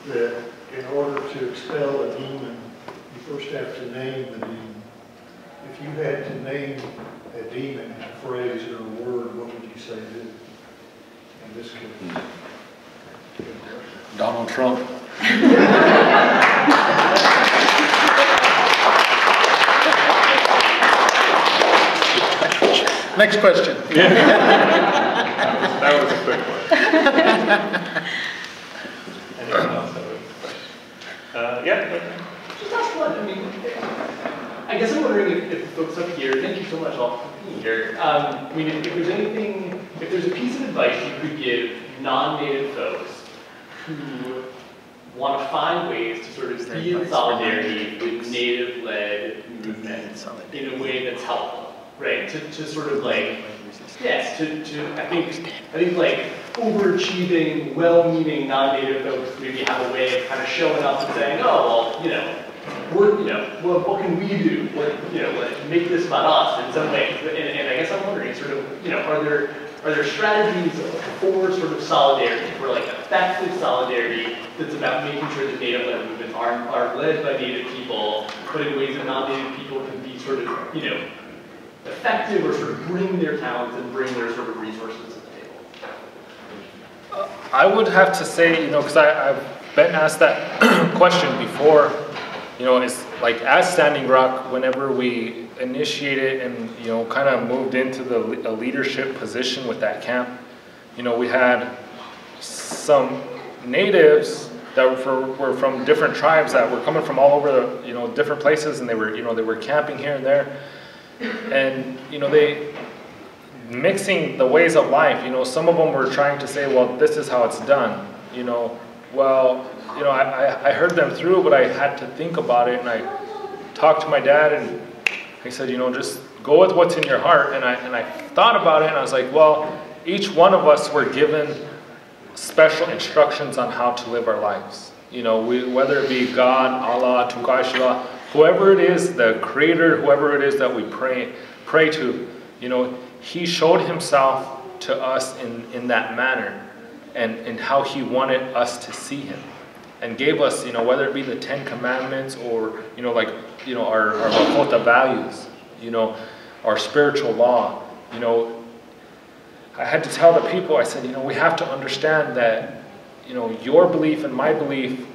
that in order to expel a demon, you first have to name the demon. If you had to name a demon, a phrase or a word, what would you say it is in this case? Donald Trump. Next question. That was a quick one. Anyone else have a question? Uh, yeah, Just ask one, I mean, I guess I'm wondering if, if folks up here, thank you so much all for being here. Um, I mean, if, if there's anything, if there's a piece of advice you could give non-native folks who want to find ways to sort of be in solidarity with native-led movements in a way that's helpful, right? To, to sort of like, yes, to, to, I think, I think like overachieving, well-meaning non-native folks maybe have a way of kind of showing up and saying, oh, well, you know, we're, you know, well, what can we do? What, you know, like, make this about us in some ways. And, and I guess I'm wondering, sort of, you know, are there, are there strategies for sort of solidarity, for like effective solidarity that's about making sure that native-led movements are, are led by native people, but in ways that non-native people can be sort of, you know, effective or sort of bring their talents and bring their sort of resources to the table? Uh, I would have to say, you know, because I've been asked that question before, you know, it's like as Standing Rock, whenever we initiated and, you know, kind of moved into the a leadership position with that camp, you know, we had some natives that were, were from different tribes that were coming from all over, the, you know, different places and they were, you know, they were camping here and there. And, you know, they, mixing the ways of life. You know, some of them were trying to say, well, this is how it's done. You know, well, you know, I, I, heard them through, but I had to think about it, and I talked to my dad, and he said, you know, just go with what's in your heart. And I and I thought about it, and I was like, well, each one of us were given special instructions on how to live our lives. You know, we, whether it be God, Allah, Tukashla, whoever it is, the Creator, whoever it is that we pray pray to. You know, he showed himself to us in, in that manner and, and how he wanted us to see him and gave us, you know, whether it be the Ten Commandments or, you know, like, you know, our, our Lakota values, you know, our spiritual law, you know, I had to tell the people, I said, you know, we have to understand that, you know, your belief and my belief,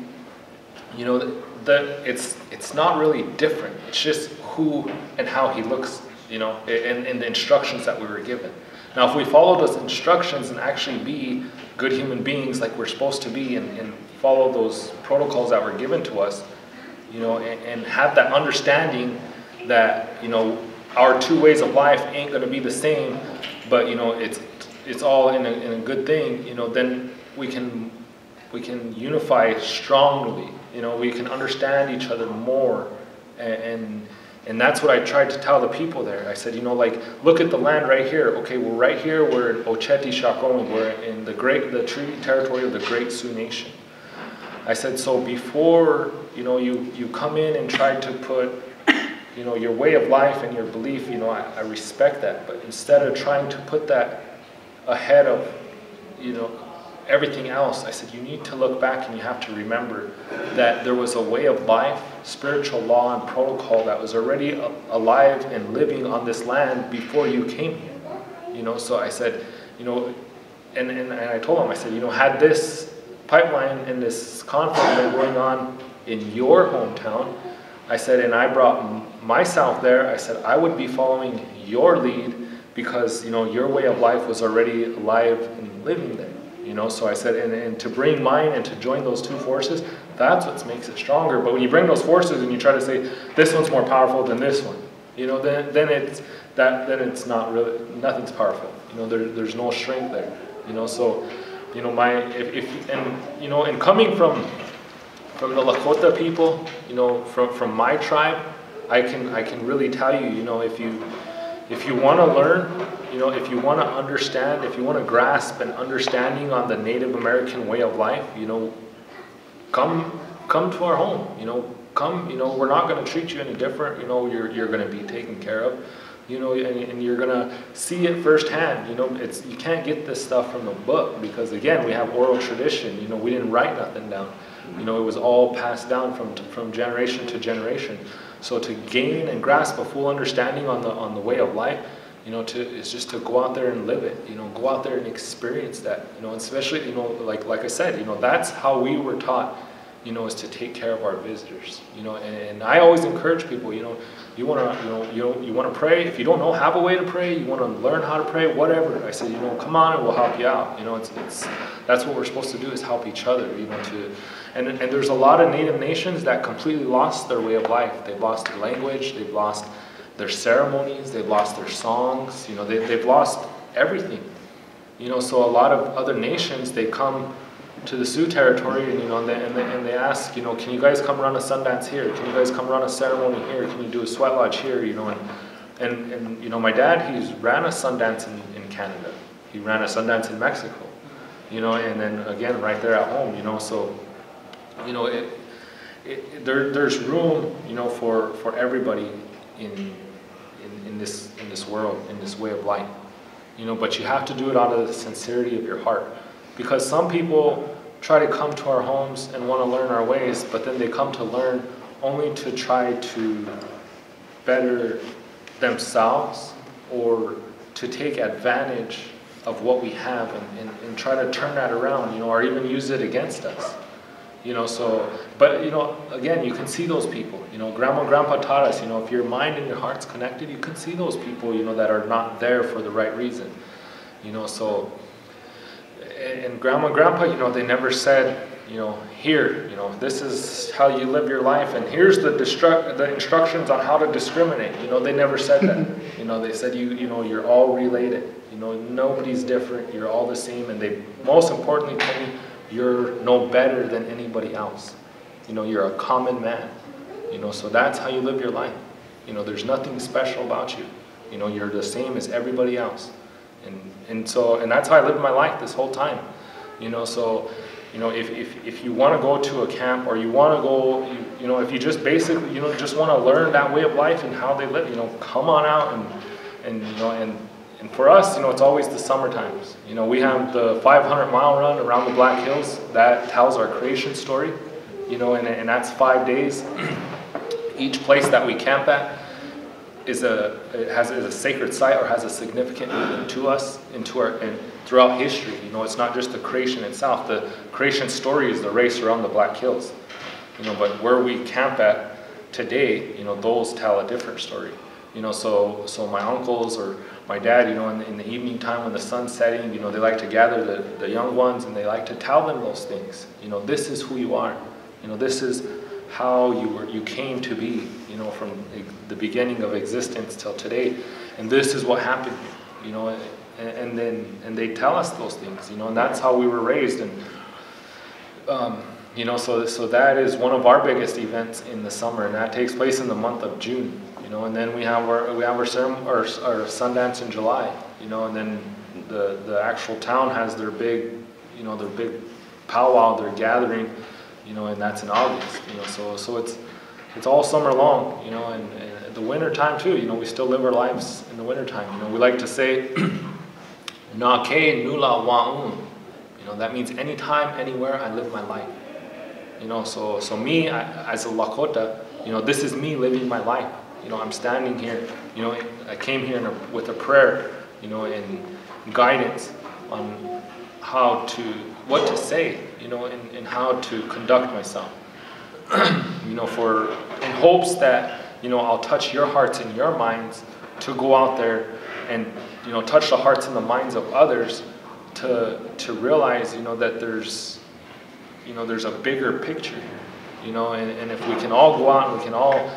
you know, that, it's, it's not really different. It's just who and how he looks, you know, in, in the instructions that we were given. Now, if we follow those instructions and actually be good human beings like we're supposed to be and, and follow those protocols that were given to us, you know, and, and have that understanding that, you know, our two ways of life ain't going to be the same, but, you know, it's, it's all in a, in a good thing, you know, then we can, we can unify strongly, you know, we can understand each other more and, and and that's what I tried to tell the people there. I said, you know, like, look at the land right here. Okay, we're right here. We're in Sakowin. We're in the great, the treaty territory of the Great Sioux Nation. I said, so before, you know, you, you come in and try to put, you know, your way of life and your belief, you know, I, I respect that. But instead of trying to put that ahead of, you know, everything else, I said, you need to look back and you have to remember that there was a way of life, spiritual law, and protocol that was already alive and living on this land before you came here. You know, so I said, you know, and, and, and I told him, I said, you know, had this pipeline and this conflict been going on in your hometown, I said, and I brought myself there, I said, I would be following your lead because, you know, your way of life was already alive and living there. You know, so I said, and, and to bring mine and to join those two forces, that's what makes it stronger. But when you bring those forces and you try to say this one's more powerful than this one, you know, then then it's that then it's not really nothing's powerful. You know, there, there's no strength there. You know, so you know my if, if and you know and coming from from the Lakota people, you know, from from my tribe, I can I can really tell you, you know, if you if you want to learn, you know, if you want to understand, if you want to grasp an understanding on the Native American way of life, you know, come come to our home. You know, come. You know, we're not going to treat you any different. You know, you're you're going to be taken care of. You know, and, and you're going to see it firsthand. You know, it's you can't get this stuff from the book because again, we have oral tradition. You know, we didn't write nothing down. You know, it was all passed down from from generation to generation. So to gain and grasp a full understanding on the on the way of life, you know, to is just to go out there and live it. You know, go out there and experience that. You know, especially you know, like like I said, you know, that's how we were taught. You know, is to take care of our visitors. You know, and, and I always encourage people. You know, you want to you know you know, you want to pray. If you don't know have a way to pray, you want to learn how to pray. Whatever. I said, you know, come on and we'll help you out. You know, it's it's that's what we're supposed to do is help each other. You know, to and, and there's a lot of native nations that completely lost their way of life. They've lost their language, they've lost their ceremonies, they've lost their songs, you know, they, they've lost everything. You know, so a lot of other nations, they come to the Sioux territory and, you know, and they, and they, and they ask, you know, can you guys come run a Sundance here? Can you guys come run a ceremony here? Can you do a sweat lodge here? You know, and, and, and you know, my dad, he's ran a Sundance in, in Canada. He ran a Sundance in Mexico, you know, and then again, right there at home, you know, so you know, it, it, there, there's room, you know, for, for everybody in, in, in, this, in this world, in this way of life. You know, but you have to do it out of the sincerity of your heart. Because some people try to come to our homes and want to learn our ways, but then they come to learn only to try to better themselves or to take advantage of what we have and, and, and try to turn that around, you know, or even use it against us. You know, so, but, you know, again, you can see those people. You know, grandma and grandpa taught us, you know, if your mind and your heart's connected, you can see those people, you know, that are not there for the right reason. You know, so, and grandma and grandpa, you know, they never said, you know, here, you know, this is how you live your life, and here's the destruct the instructions on how to discriminate. You know, they never said that. you know, they said you, you know, you're all related. You know, nobody's different. You're all the same, and they most importantly told me you're no better than anybody else. You know, you're a common man. You know, so that's how you live your life. You know, there's nothing special about you. You know, you're the same as everybody else. And, and so, and that's how I lived my life this whole time. You know, so, you know, if, if, if you want to go to a camp or you want to go, you, you know, if you just basically, you know, just want to learn that way of life and how they live, you know, come on out and, and you know, and, and for us, you know, it's always the summer times. You know, we have the 500 mile run around the Black Hills that tells our creation story. You know, and, and that's five days. Each place that we camp at is a has is a sacred site or has a significant meaning to us into our and throughout history. You know, it's not just the creation itself. The creation story is the race around the Black Hills. You know, but where we camp at today, you know, those tell a different story. You know, so so my uncles or my dad, you know, in, in the evening time when the sun's setting, you know, they like to gather the, the young ones and they like to tell them those things. You know, this is who you are. You know, this is how you were you came to be, you know, from the beginning of existence till today. And this is what happened, you know, and, and then and they tell us those things, you know, and that's how we were raised and um, you know, so so that is one of our biggest events in the summer, and that takes place in the month of June. Know, and then we have our we have our, ceremony, our, our Sundance in July. You know, and then the the actual town has their big, you know, their big powwow, their gathering. You know, and that's in August. You know, so so it's it's all summer long. You know, and, and the winter time too. You know, we still live our lives in the winter time. You know, we like to say, "Na ke nula waun." Um, you know, that means anytime, anywhere I live my life. You know, so so me I, as a Lakota, you know, this is me living my life. You know, I'm standing here. You know, I came here a, with a prayer. You know, and guidance on how to what to say. You know, and, and how to conduct myself. you know, for in hopes that you know I'll touch your hearts and your minds to go out there and you know touch the hearts and the minds of others to to realize you know that there's you know there's a bigger picture here you know and, and if we can all go out and we can all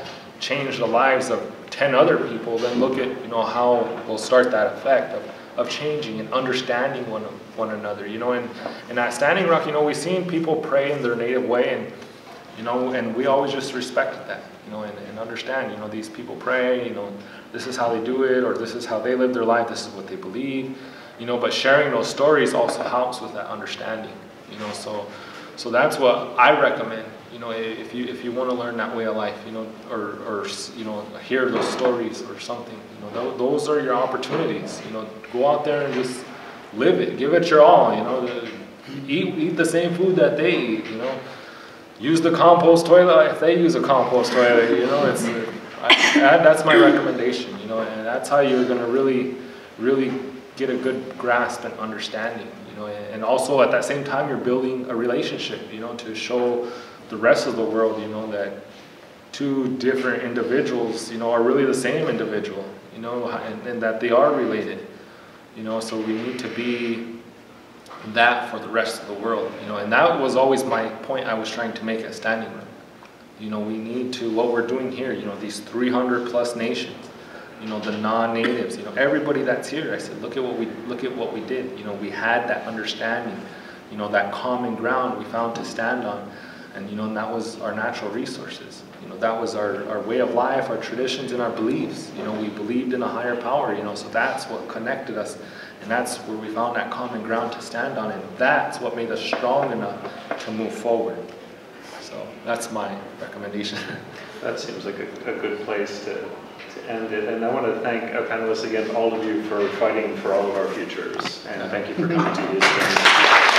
change the lives of 10 other people then look at you know how we'll start that effect of, of changing and understanding one one another you know and and at standing rock you know we've seen people pray in their native way and you know and we always just respect that you know and, and understand you know these people pray you know this is how they do it or this is how they live their life this is what they believe you know but sharing those stories also helps with that understanding you know so so that's what i recommend you know if you if you want to learn that way of life you know or or you know hear those stories or something you know th- those are your opportunities you know. Go out there and just live it. Give it your all you know. Eat eat the same food that they eat you know. Use the compost toilet if they use a compost toilet you know. It's I, that, that's my recommendation you know and that's how you're going to really really get a good grasp and understanding, you know, and also at that same time you're building a relationship, you know, to show the rest of the world, you know, that two different individuals, you know, are really the same individual, you know, and, and that they are related, you know, so we need to be that for the rest of the world, you know, and that was always my point I was trying to make at Standing Rock. You know, we need to, what we're doing here, you know, these 300 plus nations, you know, the non-natives, you know, everybody that's here. I said, look at what we look at what we did. You know, we had that understanding, you know, that common ground we found to stand on, and you know, and that was our natural resources. You know, that was our, our way of life, our traditions, and our beliefs. You know, we believed in a higher power. You know, so that's what connected us, and that's where we found that common ground to stand on, and that's what made us strong enough to move forward. So that's my recommendation. That seems like a, a good place to, to end it. And I want to thank our panelists again, all of you, for fighting for all of our futures. And thank you for coming to things.